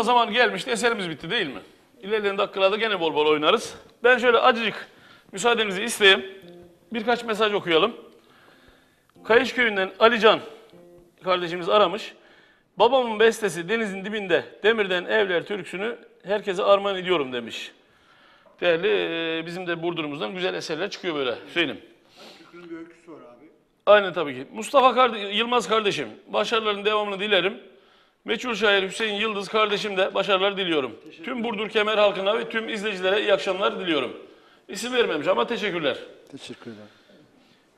Zamanı gelmişti. Eserimiz bitti değil mi? İlerleyen dakikalarda gene bol bol oynarız. Ben şöyle acıcık müsaadenizi isteyeyim. Birkaç mesaj okuyalım. Kayış köyünden Alican kardeşimiz aramış. Babamın bestesi denizin dibinde demirden evler türküsünü herkese armağan ediyorum demiş. Değerli e, bizim de Burdur'umuzdan güzel eserler çıkıyor böyle Hüseyin'im. bir öyküsü var abi. Aynen tabii ki. Mustafa karde- Yılmaz kardeşim, başarıların devamını dilerim. Meçhul şair Hüseyin Yıldız kardeşim de başarılar diliyorum. Tüm Burdur Kemer halkına ve tüm izleyicilere iyi akşamlar diliyorum. İsim vermemiş ama teşekkürler. Teşekkür ederim.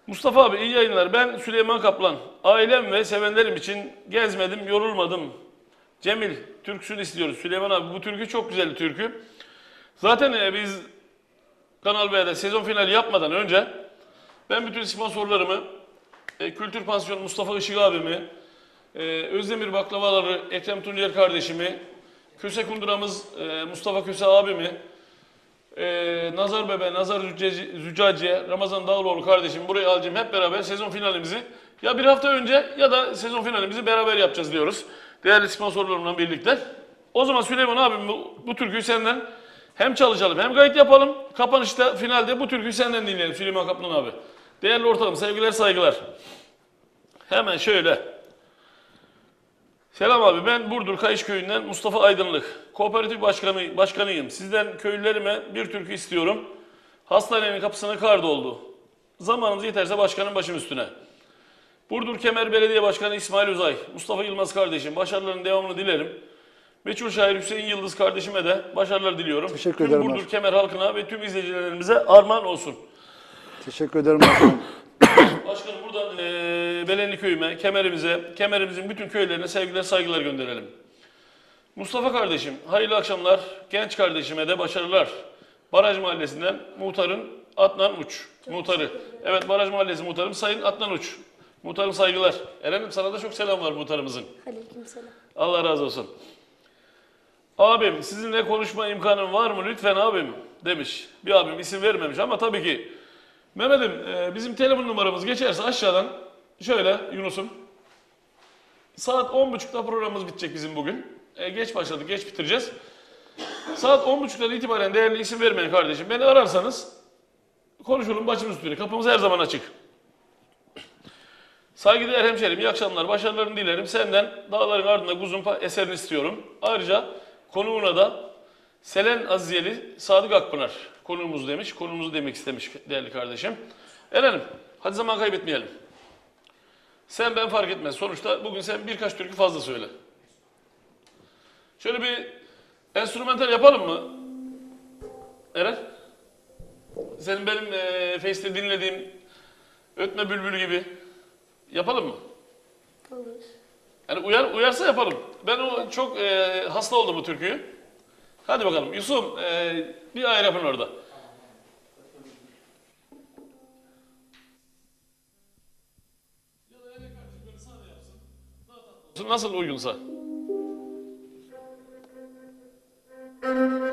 Mustafa abi iyi yayınlar. Ben Süleyman Kaplan. Ailem ve sevenlerim için gezmedim, yorulmadım. Cemil türküsünü istiyoruz. Süleyman abi bu türkü çok güzel bir türkü. Zaten e, biz Kanal B'de sezon finali yapmadan önce ben bütün sponsorlarımı, e, Kültür Pansiyon Mustafa Işık abimi, e, Özdemir Baklavaları Ekrem Tuncer kardeşimi, Köse Kunduramız e, Mustafa Köse abimi, Ee, Nazar Bebe, Nazar Züccaci- Züccaciye, Ramazan Dağlıoğlu kardeşim buraya alacağım hep beraber sezon finalimizi ya bir hafta önce ya da sezon finalimizi beraber yapacağız diyoruz. Değerli sponsorlarımla birlikte. O zaman Süleyman abim bu, bu türküyü senden hem çalışalım hem kayıt yapalım. Kapanışta finalde bu türküyü senden dinleyelim Süleyman Kaplan abi. Değerli ortağım sevgiler saygılar. Hemen şöyle. Selam abi ben Burdur Kayış Köyü'nden Mustafa Aydınlık. Kooperatif başkanı, başkanıyım. Sizden köylülerime bir türkü istiyorum. Hastanenin kapısına kar doldu. Zamanınız yeterse başkanın başım üstüne. Burdur Kemer Belediye Başkanı İsmail Uzay, Mustafa Yılmaz kardeşim başarıların devamını dilerim. Meçhul şair Hüseyin Yıldız kardeşime de başarılar diliyorum. Teşekkür tüm ederim Burdur başkanım. Kemer halkına ve tüm izleyicilerimize armağan olsun. Teşekkür ederim <coughs> başkanım. Buradan eee Belenli köyüme, Kemerimize, Kemerimizin bütün köylerine sevgiler, saygılar gönderelim. Mustafa kardeşim, hayırlı akşamlar. Genç kardeşime de başarılar. Baraj Mahallesi'nden muhtarın Adnan Uç. Muhtarı. Evet Baraj Mahallesi muhtarım Sayın Adnan Uç. Muhtarım saygılar. Eren'im sana da çok selam var muhtarımızın. Aleykümselam. Allah razı olsun. Abim sizinle konuşma imkanım var mı lütfen abim demiş. Bir abim isim vermemiş ama tabii ki. Mehmet'im e, bizim telefon numaramız geçerse aşağıdan şöyle Yunus'um. Saat 10.30'da programımız bitecek bizim bugün. E, geç başladık, geç bitireceğiz. Saat 10.30'dan itibaren değerli isim vermeyin kardeşim. Beni ararsanız konuşalım başımız üstüne. Kapımız her zaman açık. Saygıdeğer hemşerim, iyi akşamlar. Başarılarını dilerim. Senden Dağların Ardında Kuzumpa eserini istiyorum. Ayrıca konuğuna da Selen Azizeli Sadık Akpınar konuğumuz demiş. Konuğumuzu demek istemiş değerli kardeşim. Eren'im hadi zaman kaybetmeyelim. Sen ben fark etmez. Sonuçta bugün sen birkaç türkü fazla söyle. Şöyle bir enstrümantal yapalım mı? Eren? Senin benim eee Face'te dinlediğim Ötme Bülbül gibi yapalım mı? Olur. Yani uyar, uyarsa yapalım. Ben o çok e, hasta oldum bu türküyü. Hadi bakalım. Yusuf e, bir ayar yapın orada. Nasıl uygunsa. Eren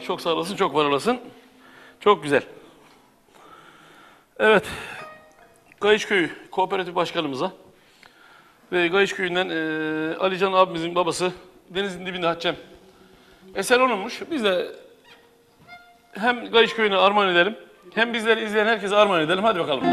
çok sağ olasın, çok var olasın. Çok güzel. Evet, Kayışköy Kooperatif Başkanımıza ve Kayışköy'ünden eee Alican abimizin babası denizin dibinde Haccem. Eser onunmuş. Biz de hem Kayışköy'üne armağan edelim hem bizleri izleyen herkese armağan edelim. Hadi bakalım.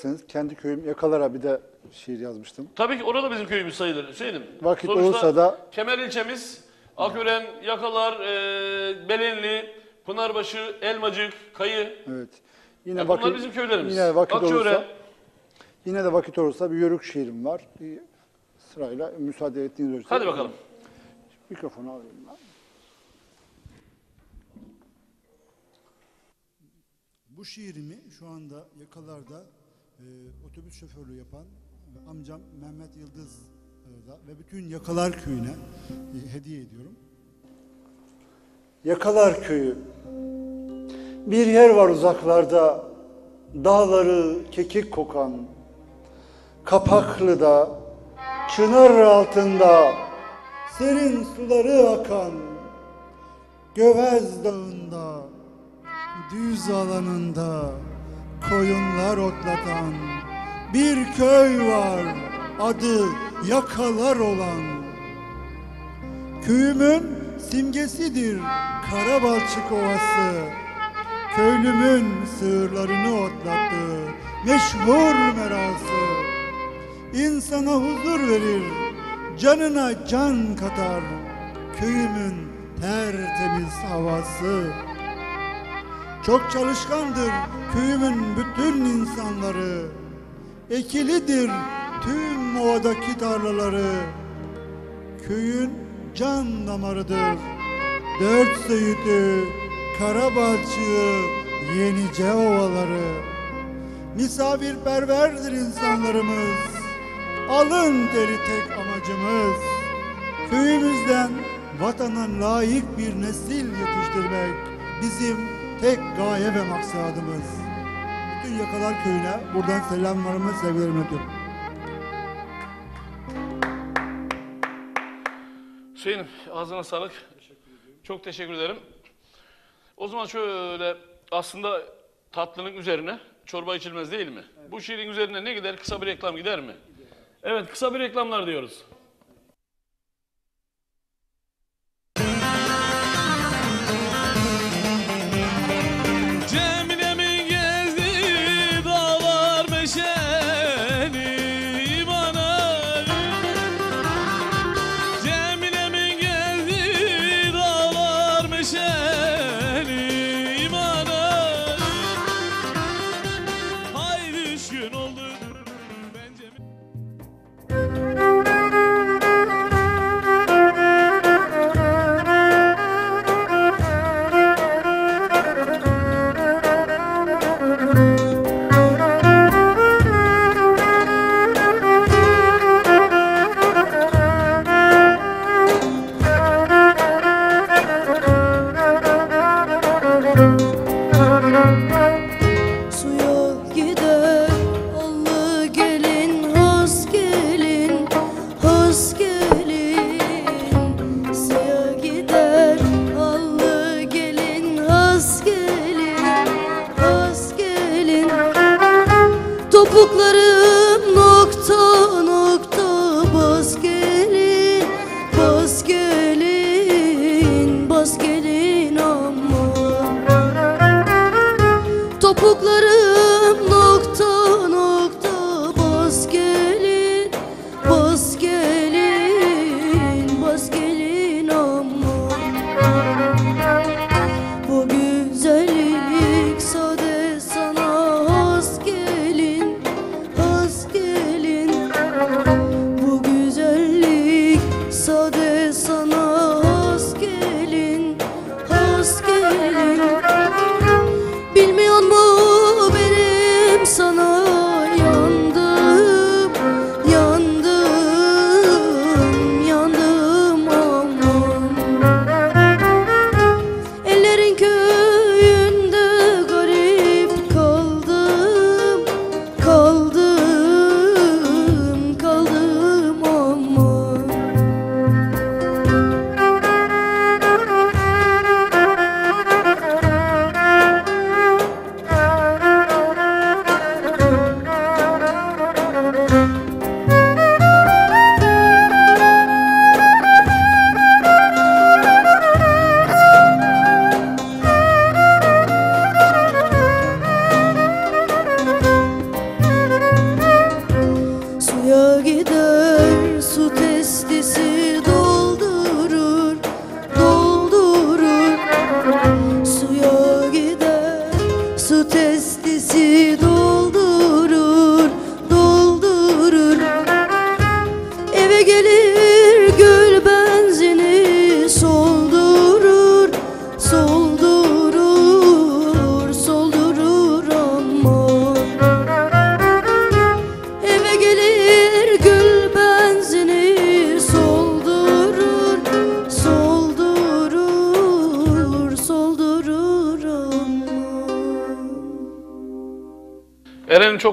Müsaade ederseniz kendi köyüm Yakalar'a bir de şiir yazmıştım. Tabii ki orada bizim köyümüz sayılır Hüseyin'im. Vakit olursa da- Kemer ilçemiz, Akören, Yakalar, e, Belenli, Pınarbaşı, Elmacık, Kayı. Evet. Yine Ya bunlar bizim köylerimiz. Yine vakit Akçören. olursa yine de vakit olursa bir yörük şiirim var. Bir sırayla müsaade ettiğiniz ölçüde. Hadi bakalım. Mikrofonu alayım ben. Bu şiirimi şu anda yakalarda e, otobüs şoförlüğü yapan amcam Mehmet Yıldız e, ve bütün Yakalar Köyü'ne e, hediye ediyorum. Yakalar Köyü Bir yer var uzaklarda dağları kekik kokan Kapaklı'da çınar altında serin suları akan Gövez Dağı'nda düz alanında koyunlar otlatan. Bir köy var adı Yakalar olan. Köyümün simgesidir Karabalçık Ovası. Köylümün sığırlarını otlattığı meşhur merası. İnsana huzur verir, canına can katar. Köyümün tertemiz havası Çok çalışkandır köyümün bütün insanları. Ekilidir tüm ovadaki tarlaları. Köyün can damarıdır. Dört söğütü, karabalçığı, yenice ovaları Misafirperverdir insanlarımız. Alın teri tek amacımız. Köyümüzden vatana layık bir nesil yetiştirmek bizim tek gaye ve maksadımız. Bütün Yakalar Köyü'ne buradan selamlarımı, sevgilerimi iletiyorum. Hüseyin ağzına sağlık. Çok teşekkür ederim. O zaman şöyle aslında tatlının üzerine çorba içilmez değil mi? Bu şiirin üzerine ne gider? Kısa bir reklam gider mi? Evet kısa bir reklamlar diyoruz.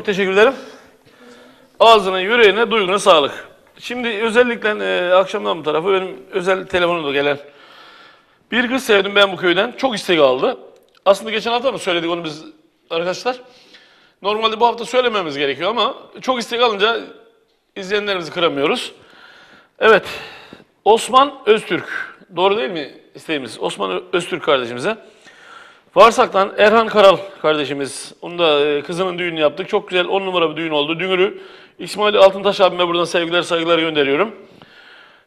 Teşekkür ederim. Ağzına, yüreğine, duyguna sağlık. Şimdi özellikle e, akşamdan bu tarafa benim özel telefonumda gelen bir kız sevdim ben bu köyden. Çok istek aldı. Aslında geçen hafta mı söyledik onu biz arkadaşlar? Normalde bu hafta söylememiz gerekiyor ama çok istek alınca izleyenlerimizi kıramıyoruz. Evet, Osman Öztürk. Doğru değil mi isteğimiz? Osman Öztürk kardeşimize. Varsak'tan Erhan Karal kardeşimiz. Onun da e, kızının düğününü yaptık. Çok güzel on numara bir düğün oldu. Dünürü İsmail Altıntaş abime buradan sevgiler saygılar gönderiyorum.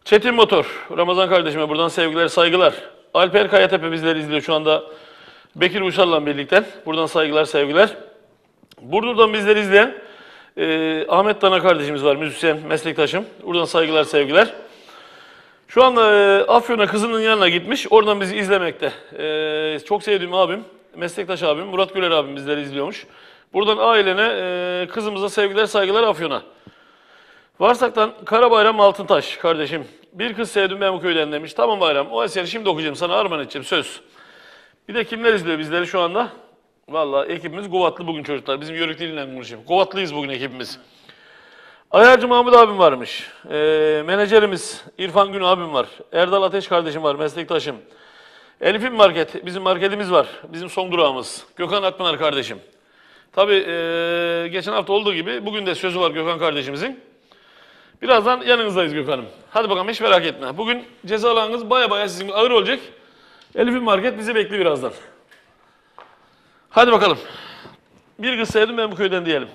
Çetin Motor, Ramazan kardeşime buradan sevgiler saygılar. Alper Kayatepe bizleri izliyor şu anda. Bekir Uşar'la birlikte. Buradan saygılar sevgiler. Burdur'dan bizleri izleyen e, Ahmet Dana kardeşimiz var, müzisyen, meslektaşım. Buradan saygılar sevgiler. Şu anda e, Afyon'a kızının yanına gitmiş. Oradan bizi izlemekte. E, çok sevdiğim abim, meslektaş abim Murat Güler abim bizleri izliyormuş. Buradan ailene, e, kızımıza sevgiler, saygılar Afyon'a. Varsak'tan Karabayram Altıntaş kardeşim. Bir kız sevdim ben bu köyden demiş. Tamam Bayram o eseri şimdi okuyacağım sana armağan edeceğim söz. Bir de kimler izliyor bizleri şu anda? Vallahi ekibimiz Govatlı bugün çocuklar. Bizim yörük diliyle konuşayım. Govatlıyız bugün ekibimiz. Ayarcı Mahmut abim varmış. Ee, menajerimiz İrfan Gün abim var. Erdal Ateş kardeşim var, meslektaşım. Elif'in market, bizim marketimiz var. Bizim son durağımız. Gökhan Akpınar kardeşim. Tabii eee, geçen hafta olduğu gibi bugün de sözü var Gökhan kardeşimizin. Birazdan yanınızdayız Gökhan'ım. Hadi bakalım hiç merak etme. Bugün cezalarınız baya baya sizin ağır olacak. Elif'in market bizi bekliyor birazdan. Hadi bakalım. Bir kız sevdim ben bu köyden diyelim.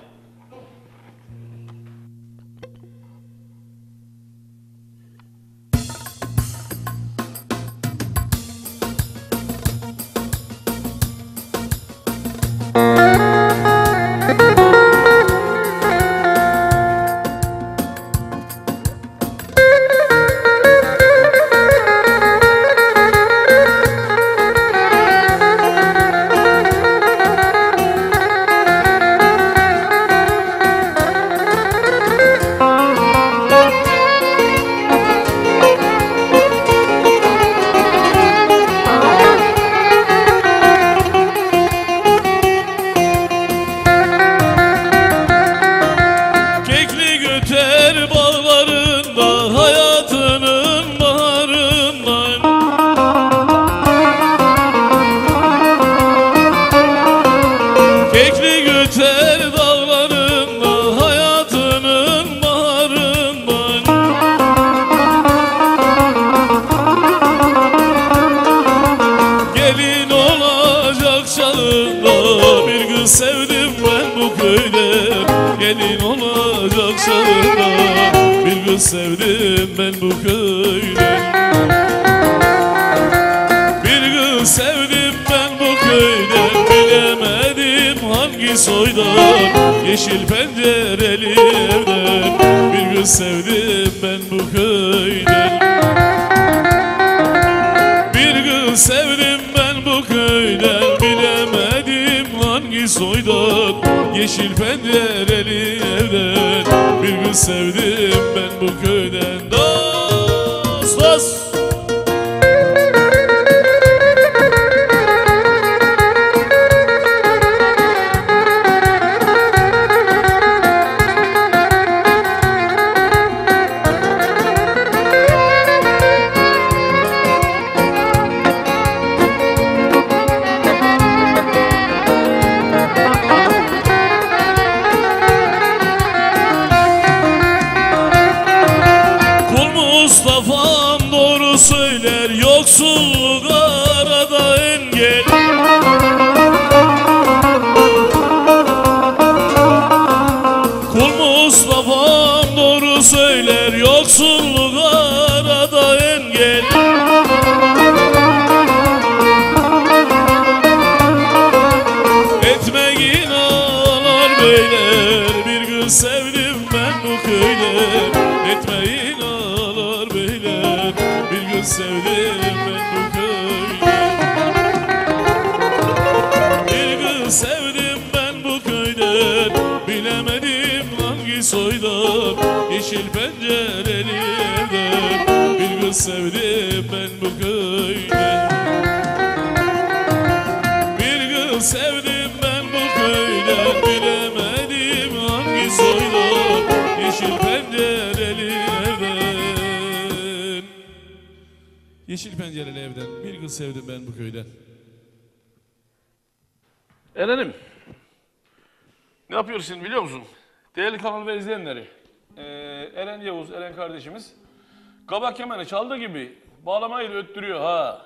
Kabak kemanı çaldığı gibi bağlamayı da öttürüyor ha.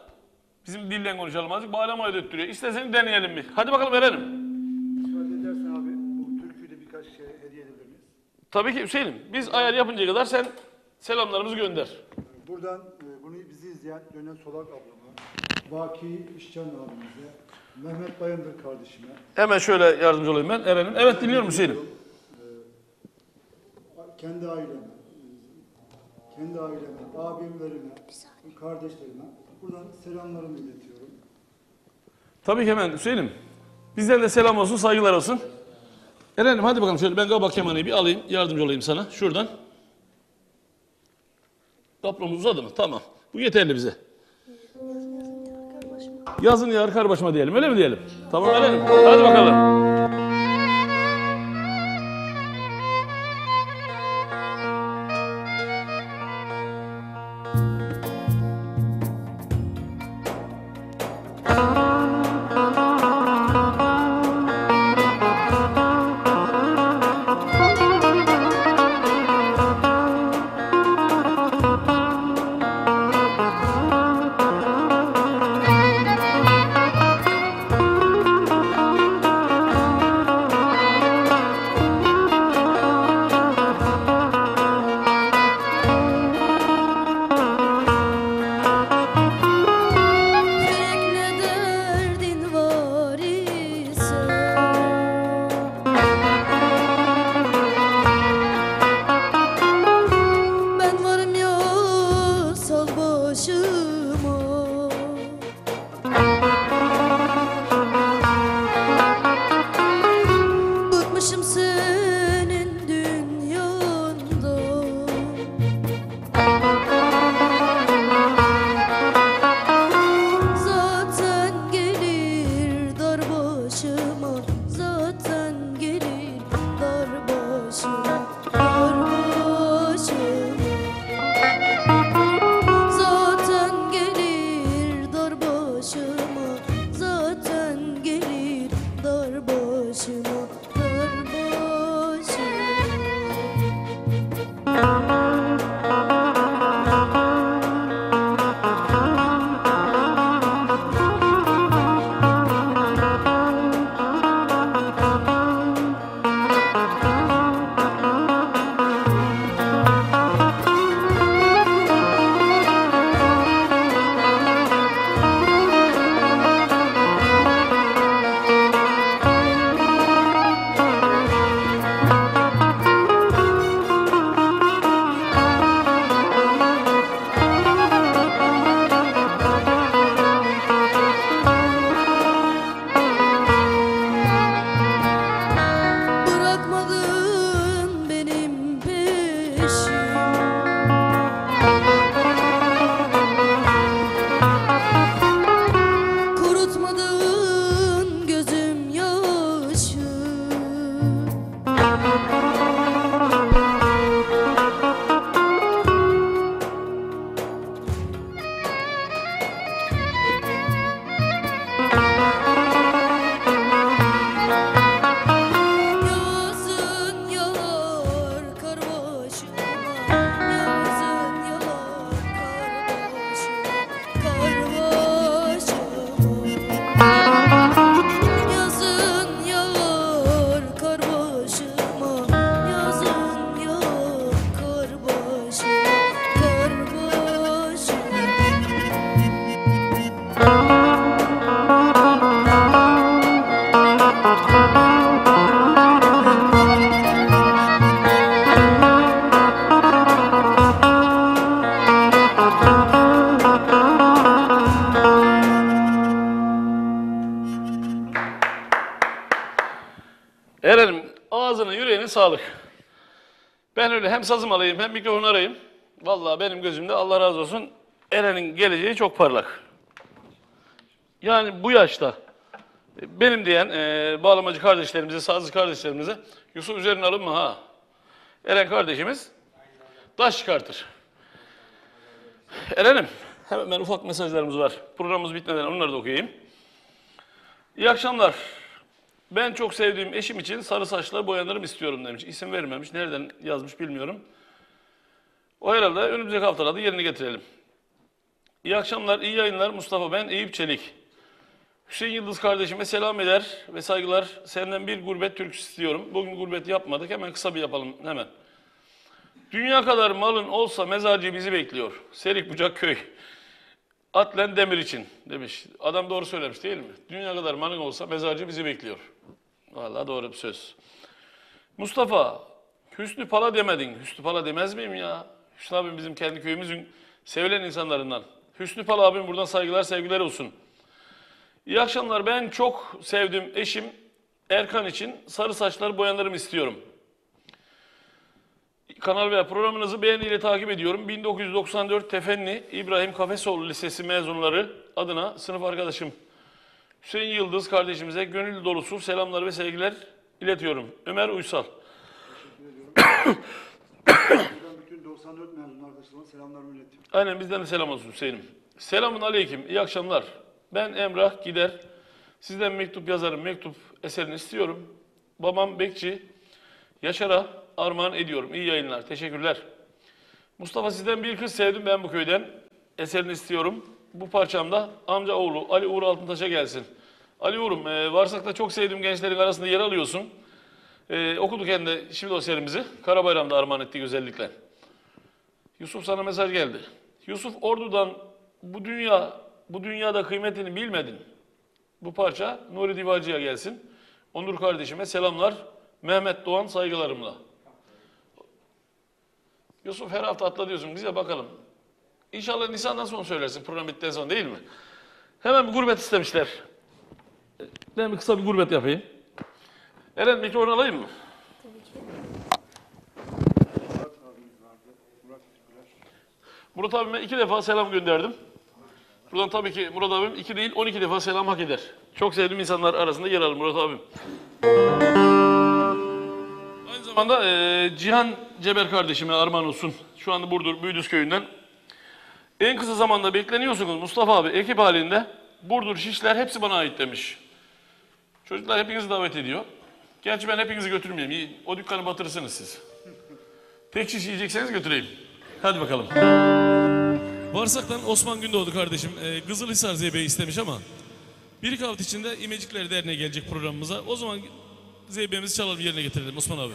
Bizim dilden konuşalım azıcık. Bağlamayı da öttürüyor. İstersen deneyelim bir. Hadi bakalım Eren'im. Müsaade edersen abi bu türküyle birkaç şey hediye edebilir miyiz? Tabii ki Hüseyin'im. Biz ayar yapıncaya kadar sen selamlarımızı gönder. Buradan e, bunu bizi izleyen Dönen Solak ablama, Baki İşcan abimize, Mehmet Bayındır kardeşime, Hemen şöyle yardımcı olayım ben Eren'im. Evet dinliyorum Hüseyin'im. kendi aileme, e, kendi aileme, abimlerime, kardeşlerime buradan selamlarımı iletiyorum. Tabii ki hemen Hüseyin'im. Bizden de selam olsun, saygılar olsun. Eren'im hadi bakalım şöyle ben kabak kemanıyı bir alayım, yardımcı olayım sana. Şuradan. Kaplomuz uzadı mı? Tamam. Bu yeterli bize. Yazın yar kar başıma diyelim, öyle mi diyelim? Tamam Eren'im. Hadi bakalım. Hem sazım alayım hem mikrofon arayayım. Vallahi benim gözümde Allah razı olsun Eren'in geleceği çok parlak. Yani bu yaşta benim diyen e, bağlamacı kardeşlerimize, sazlı kardeşlerimize Yusuf üzerine alınma ha. Eren kardeşimiz taş çıkartır. Eren'im hemen ufak mesajlarımız var. Programımız bitmeden onları da okuyayım. İyi akşamlar. Ben çok sevdiğim eşim için sarı saçla boyanırım istiyorum demiş. İsim vermemiş. Nereden yazmış bilmiyorum. O herhalde önümüzdeki haftalarda yerini getirelim. İyi akşamlar, iyi yayınlar. Mustafa ben Eyüp Çelik. Hüseyin Yıldız kardeşime selam eder ve saygılar. Senden bir gurbet türküsü istiyorum. Bugün gurbet yapmadık. Hemen kısa bir yapalım hemen. Dünya kadar malın olsa mezarcı bizi bekliyor. Serik Bucak Köy. Atlen Demir için demiş. Adam doğru söylemiş değil mi? Dünya kadar malın olsa mezarcı bizi bekliyor. Vallahi doğru bir söz. Mustafa, Hüsnü Pala demedin. Hüsnü Pala demez miyim ya? Hüsnü abim bizim kendi köyümüzün sevilen insanlarından. Hüsnü Pala abim buradan saygılar sevgiler olsun. İyi akşamlar. Ben çok sevdim eşim Erkan için sarı saçlar boyanlarımı istiyorum. Kanal veya programınızı beğeniyle takip ediyorum. 1994 Tefenni İbrahim Kafesoğlu Lisesi mezunları adına sınıf arkadaşım Hüseyin Yıldız kardeşimize gönül dolusu selamlar ve sevgiler iletiyorum. Ömer Uysal. bütün 94 mezun arkadaşlarıma selamlarımı iletiyorum. Aynen bizden de selam olsun Hüseyin'im. Selamun aleyküm, iyi akşamlar. Ben Emrah Gider. Sizden mektup yazarım, mektup eserini istiyorum. Babam Bekçi, Yaşar'a armağan ediyorum. İyi yayınlar, teşekkürler. Mustafa sizden bir kız sevdim ben bu köyden. Eserini istiyorum. Bu parçamda amca oğlu Ali Uğur Altıntaş'a gelsin. Ali Uğur'um, e, Varsak'ta çok sevdiğim gençlerin arasında yer alıyorsun. E, okuduk hem de şimdi serimizi. Karabayram'da armağan ettik özellikle. Yusuf sana mesaj geldi. Yusuf Ordu'dan bu dünya bu dünyada kıymetini bilmedin. Bu parça Nuri Divacı'ya gelsin. Onur kardeşime selamlar. Mehmet Doğan saygılarımla. Yusuf her hafta atla diyorsun. Bize bakalım. İnşallah Nisan'dan sonra söylersin. Program bittikten sonra değil mi? Hemen bir gurbet istemişler. Ben bir kısa bir gurbet yapayım. Eren mikrofonu alayım mı? Murat abime iki defa selam gönderdim. Buradan tabii ki Murat abim iki değil 12 defa selam hak eder. Çok sevdiğim insanlar arasında yer alır Murat abim. Aynı zamanda eee, Cihan Ceber kardeşime armağan olsun. Şu anda Burdur Büyüdüz köyünden. En kısa zamanda bekleniyorsunuz Mustafa abi ekip halinde. Burdur Şişler hepsi bana ait demiş. Çocuklar hepinizi davet ediyor. Gerçi ben hepinizi götürmeyeyim. O dükkanı batırırsınız siz. Tek şiş yiyecekseniz götüreyim. Hadi bakalım. Varsak'tan Osman Gündoğdu kardeşim e, Kızılhisar Zeybe'yi istemiş ama bir hafta içinde İmecikler Derneği gelecek programımıza. O zaman Zeybe'mizi çalalım yerine getirelim Osman abi.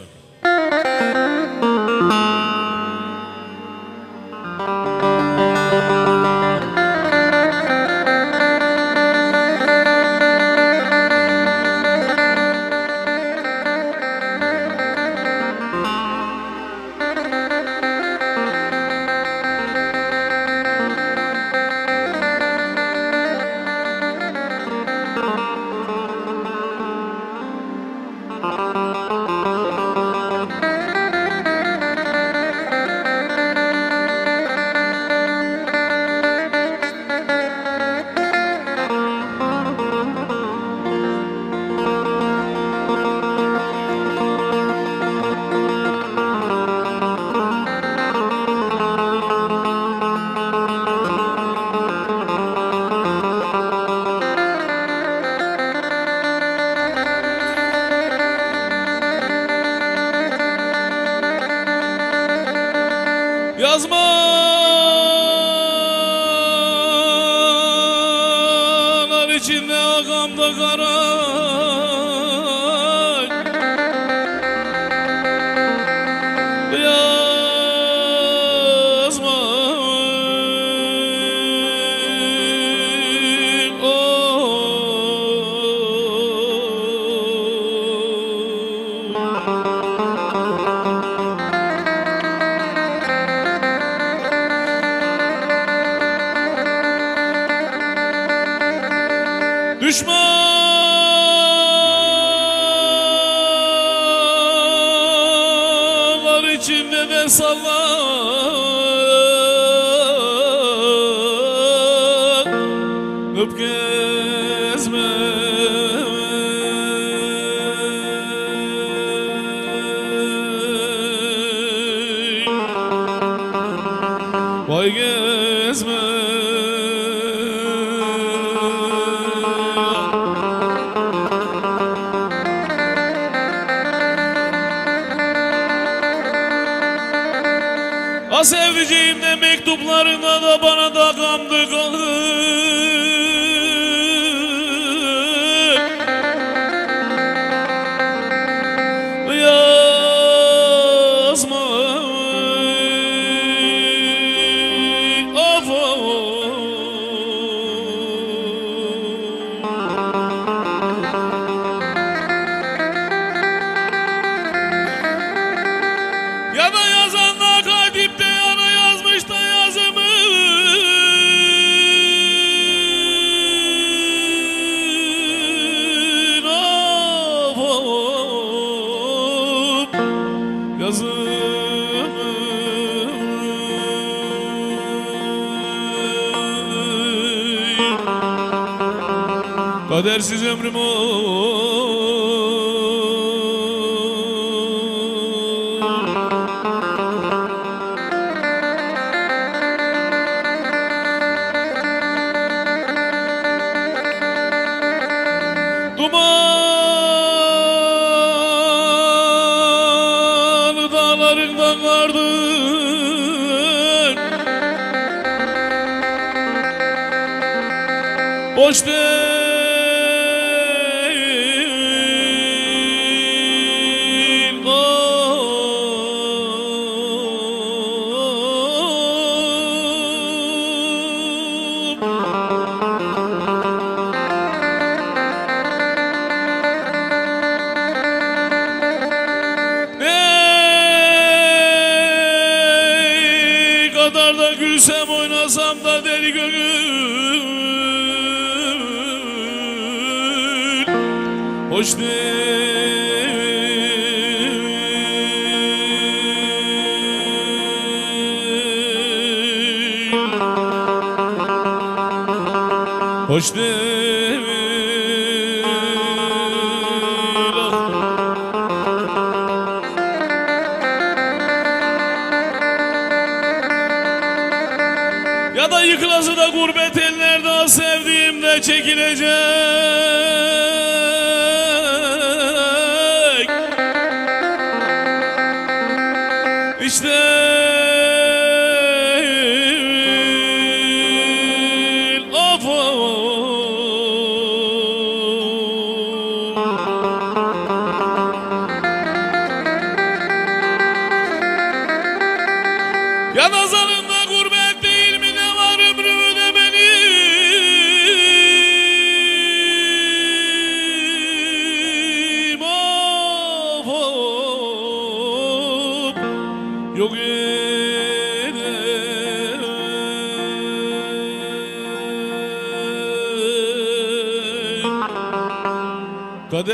Christmas.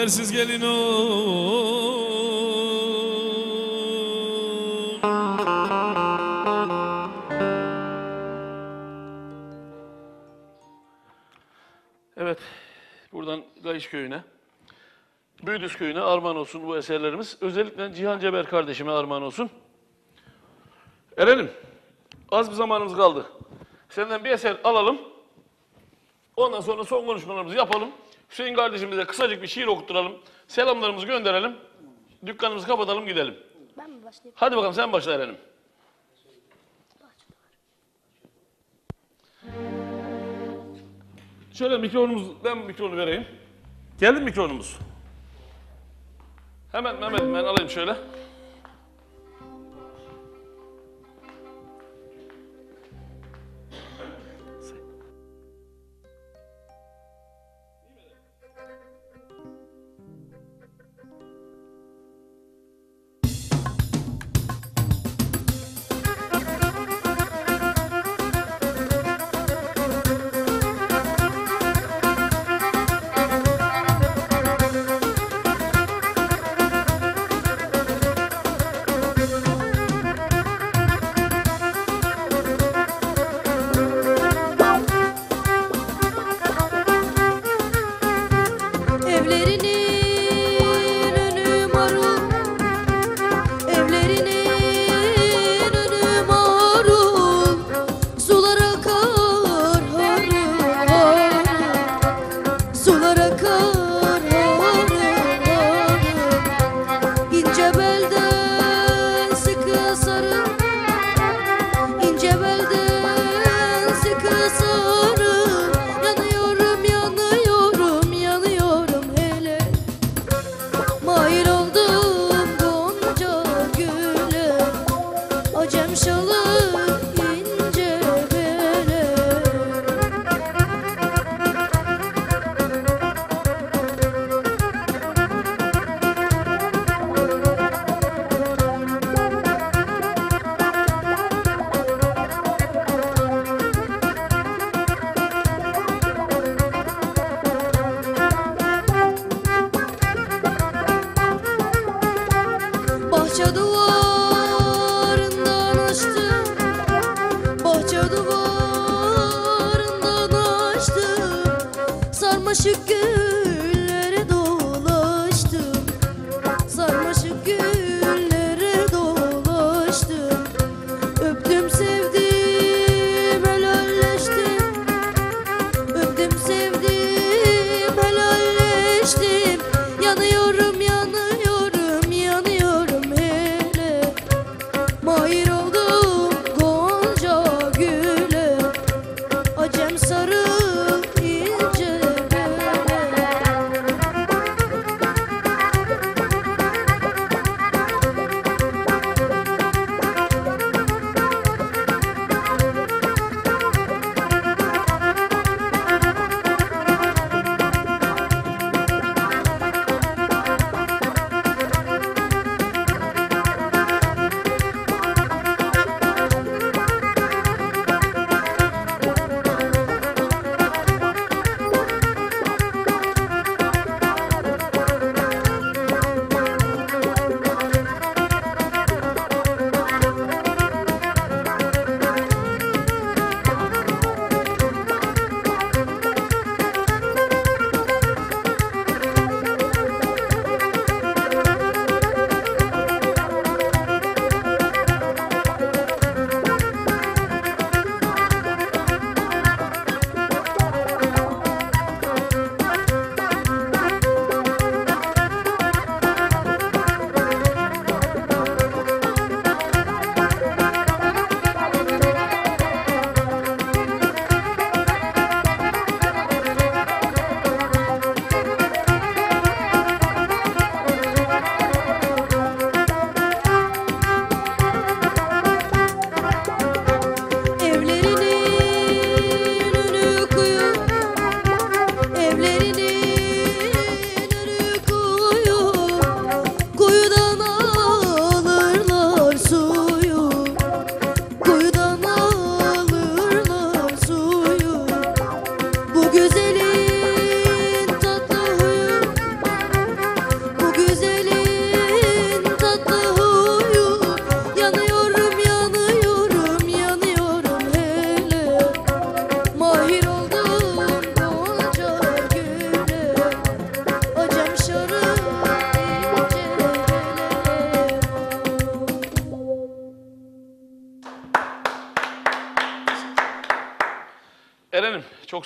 Kadersiz gelin o Evet, buradan Gayış Köyü'ne, Büyüdüz Köyü'ne armağan olsun bu eserlerimiz. Özellikle Cihan Ceber kardeşime armağan olsun. Erenim, az bir zamanımız kaldı. Senden bir eser alalım. Ondan sonra son konuşmalarımızı yapalım. Hüseyin kardeşimize kısacık bir şiir okutturalım. Selamlarımızı gönderelim. Dükkanımızı kapatalım gidelim. Ben mi başlayayım? Hadi bakalım sen başla Eren'im. Şöyle mikrofonumuz, ben mikrofonu vereyim. Geldi mi mikrofonumuz? Hemen Mehmet'im ben alayım şöyle.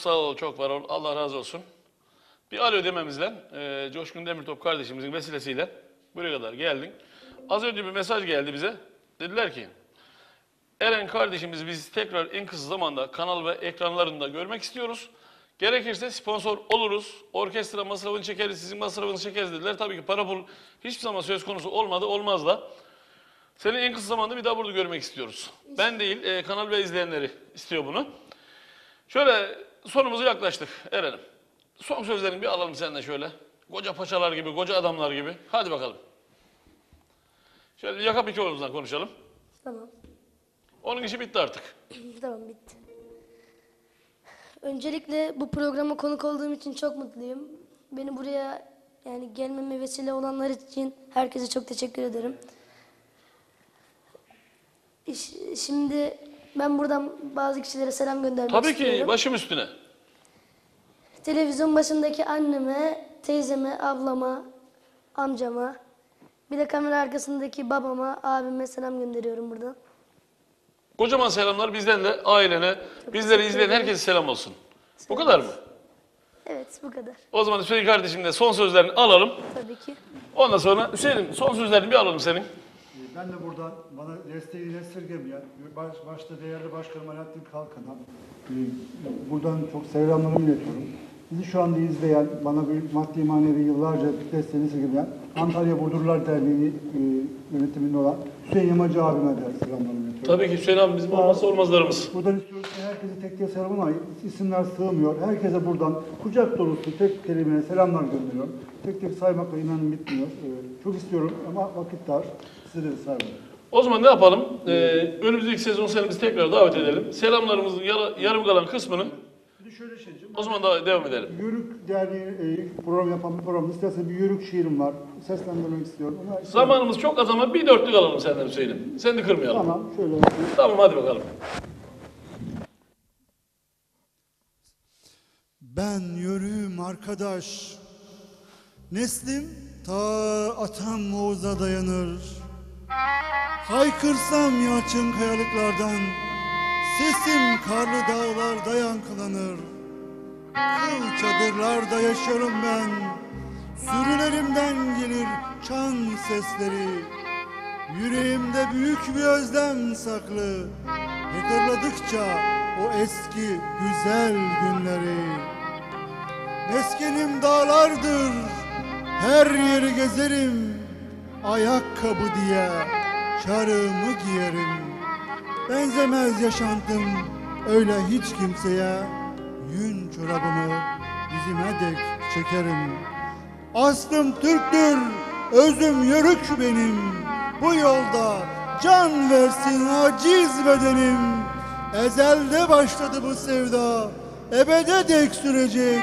Sağ ol, çok var ol. Allah razı olsun. Bir alo dememizle, e, Coşkun Demirtop kardeşimizin vesilesiyle buraya kadar geldin. Az önce bir mesaj geldi bize. Dediler ki, Eren kardeşimizi biz tekrar en kısa zamanda kanal ve ekranlarında görmek istiyoruz. Gerekirse sponsor oluruz. Orkestra masrafını çekeriz, sizin masrafını çekeriz dediler. Tabii ki para pul hiçbir zaman söz konusu olmadı, olmaz da. Seni en kısa zamanda bir daha burada görmek istiyoruz. Ben değil, e, kanal ve izleyenleri istiyor bunu. Şöyle sonumuza yaklaştık Eren'im. Son sözlerini bir alalım senden şöyle. Koca paçalar gibi, koca adamlar gibi. Hadi bakalım. Şöyle yaka piki oğlumuzdan konuşalım. Tamam. Onun işi bitti artık. <clears throat> Tamam bitti. Öncelikle bu programa konuk olduğum için çok mutluyum. Beni buraya yani gelmeme vesile olanlar için herkese çok teşekkür ederim. İş- Şimdi ben buradan bazı kişilere selam göndermek Tabii istiyorum. ki başım üstüne. Televizyon başındaki anneme, teyzeme, ablama, amcama, bir de kamera arkasındaki babama, abime selam gönderiyorum buradan. Kocaman selamlar bizden de ailene, bizleri izleyen herkese selam olsun. Bu kadar mı? Evet bu kadar. O zaman Hüseyin kardeşim de son sözlerini alalım. Tabii ki. Ondan sonra Hüseyin'im son sözlerini bir alalım senin. Ben de buradan bana desteğini esirgemeyen, baş, başta değerli başkanım Alaaddin Kalkan'a e, buradan çok selamlarımı iletiyorum. Bizi şu anda izleyen, bana bir maddi manevi yıllarca desteğini esirgemeyen Antalya Burdurlar Derneği e, yönetiminde olan Hüseyin Yamacı abime de selamlarımı iletiyorum. Tabii ki Hüseyin abi bizim olmazsa olmazlarımız. Buradan istiyoruz ki herkese tek tek selam ama isimler sığmıyor. Herkese buradan kucak dolusu tek kelimeye selamlar gönderiyorum. Tek tek saymakla inanın bitmiyor. Ee, çok istiyorum ama vakit dar. Size de. O zaman ne yapalım? Ee, önümüzdeki sezon seni biz tekrar davet edelim. Selamlarımızın yara- yarım kalan kısmını Bir de şöyle şeyciğim. o zaman da devam edelim. Yörük Derneği e, program yapan bir program. İsterse bir yörük şiirim var. Seslendirmek istiyorum. Ama Zamanımız çok az ama bir dörtlük alalım senden Hüseyin'im. Seni de kırmayalım. Tamam, Tamam şöyle yapayım. hadi bakalım. Ben yörüğüm arkadaş. Neslim ta atam Oğuz'a dayanır. Haykırsam yalçın kayalıklardan, sesim karlı dağlarda yankılanır. Kıl çadırlarda yaşıyorum ben, sürülerimden gelir çan sesleri. Yüreğimde büyük bir özlem saklı, hatırladıkça o eski güzel günleri. Meskenim dağlardır, her yeri gezerim, ayakkabı diye çarığımı giyerim. Benzemez yaşantım öyle hiç kimseye, yün çorabımı dizime dek çekerim. Aslım Türktür, özüm yörük benim. Bu yolda can versin aciz bedenim. Ezelde başladı bu sevda, ebede dek sürecek.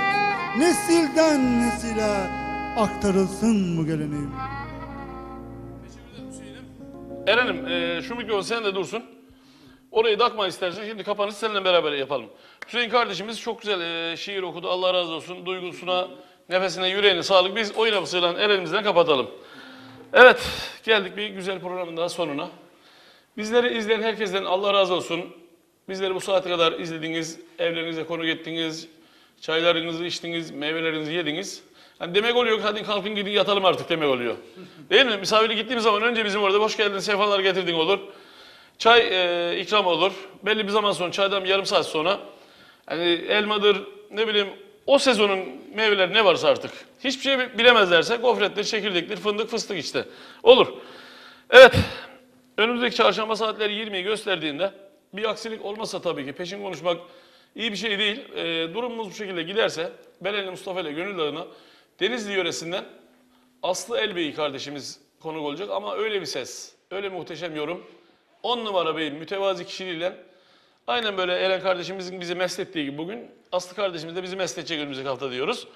Nesilden nesile aktarılsın bu geleneğim. Eren'im e, şu mikrofon sen de dursun. Orayı takma istersen. Şimdi kapanış seninle beraber yapalım. Hüseyin kardeşimiz çok güzel e, şiir okudu. Allah razı olsun. Duygusuna, nefesine, yüreğine sağlık. Biz oyun havasıyla Eren'imizden kapatalım. Evet, geldik bir güzel programın daha sonuna. Bizleri izleyen herkesten Allah razı olsun. Bizleri bu saate kadar izlediniz, evlerinize konuk ettiniz, çaylarınızı içtiniz, meyvelerinizi yediniz. Hani demek oluyor ki hadi kalkın gidin yatalım artık demek oluyor. Değil mi? Misafirlik gittiğimiz zaman önce bizim orada hoş geldin, sefalar getirdin olur. Çay e, ikram olur. Belli bir zaman sonra, çaydan yarım saat sonra hani elmadır, ne bileyim o sezonun meyveleri ne varsa artık. Hiçbir şey bilemezlerse gofrettir, çekirdektir, fındık, fıstık işte. Olur. Evet. Önümüzdeki çarşamba saatleri 20'yi gösterdiğinde bir aksilik olmasa tabii ki peşin konuşmak iyi bir şey değil. E, durumumuz bu şekilde giderse Belenli Mustafa ile Gönül Denizli yöresinden Aslı Elbey kardeşimiz konuk olacak ama öyle bir ses, öyle muhteşem yorum. 10 numara beyin mütevazi kişiliğiyle aynen böyle Eren kardeşimizin bizi mest ettiği gibi bugün Aslı kardeşimiz de bizi mest edecek önümüzdeki hafta diyoruz.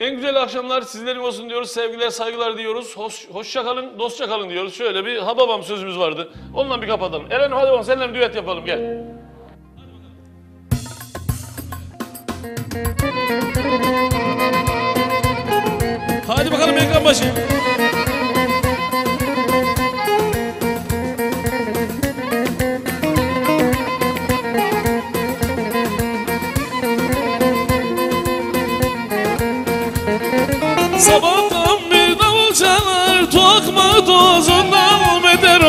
En güzel akşamlar sizlerin olsun diyoruz. Sevgiler, saygılar diyoruz. Hoş, hoşça kalın, dostça kalın diyoruz. Şöyle bir hababam sözümüz vardı. Onunla bir kapatalım. Eren hadi bakalım seninle bir düet yapalım gel. Hadi bakalım ekran başı. Sabahtan bir davul çalar Tokma tozundan beter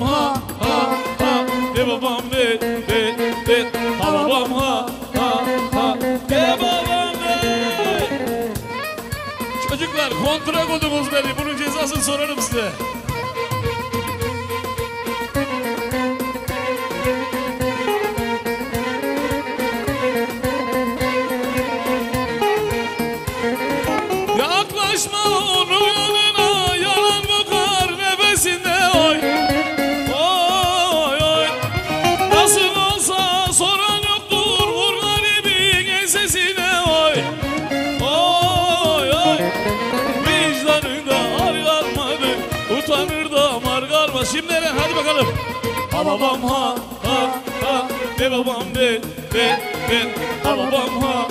ha ha ha. De babam de de de Ha babam ha ha ha. De babam de Çocuklar kontra kodunuz beni Bunun cezasını sorarım size Şimdi Eren hadi bakalım. Ha babam ha ha ha. De babam de de de Ha babam ha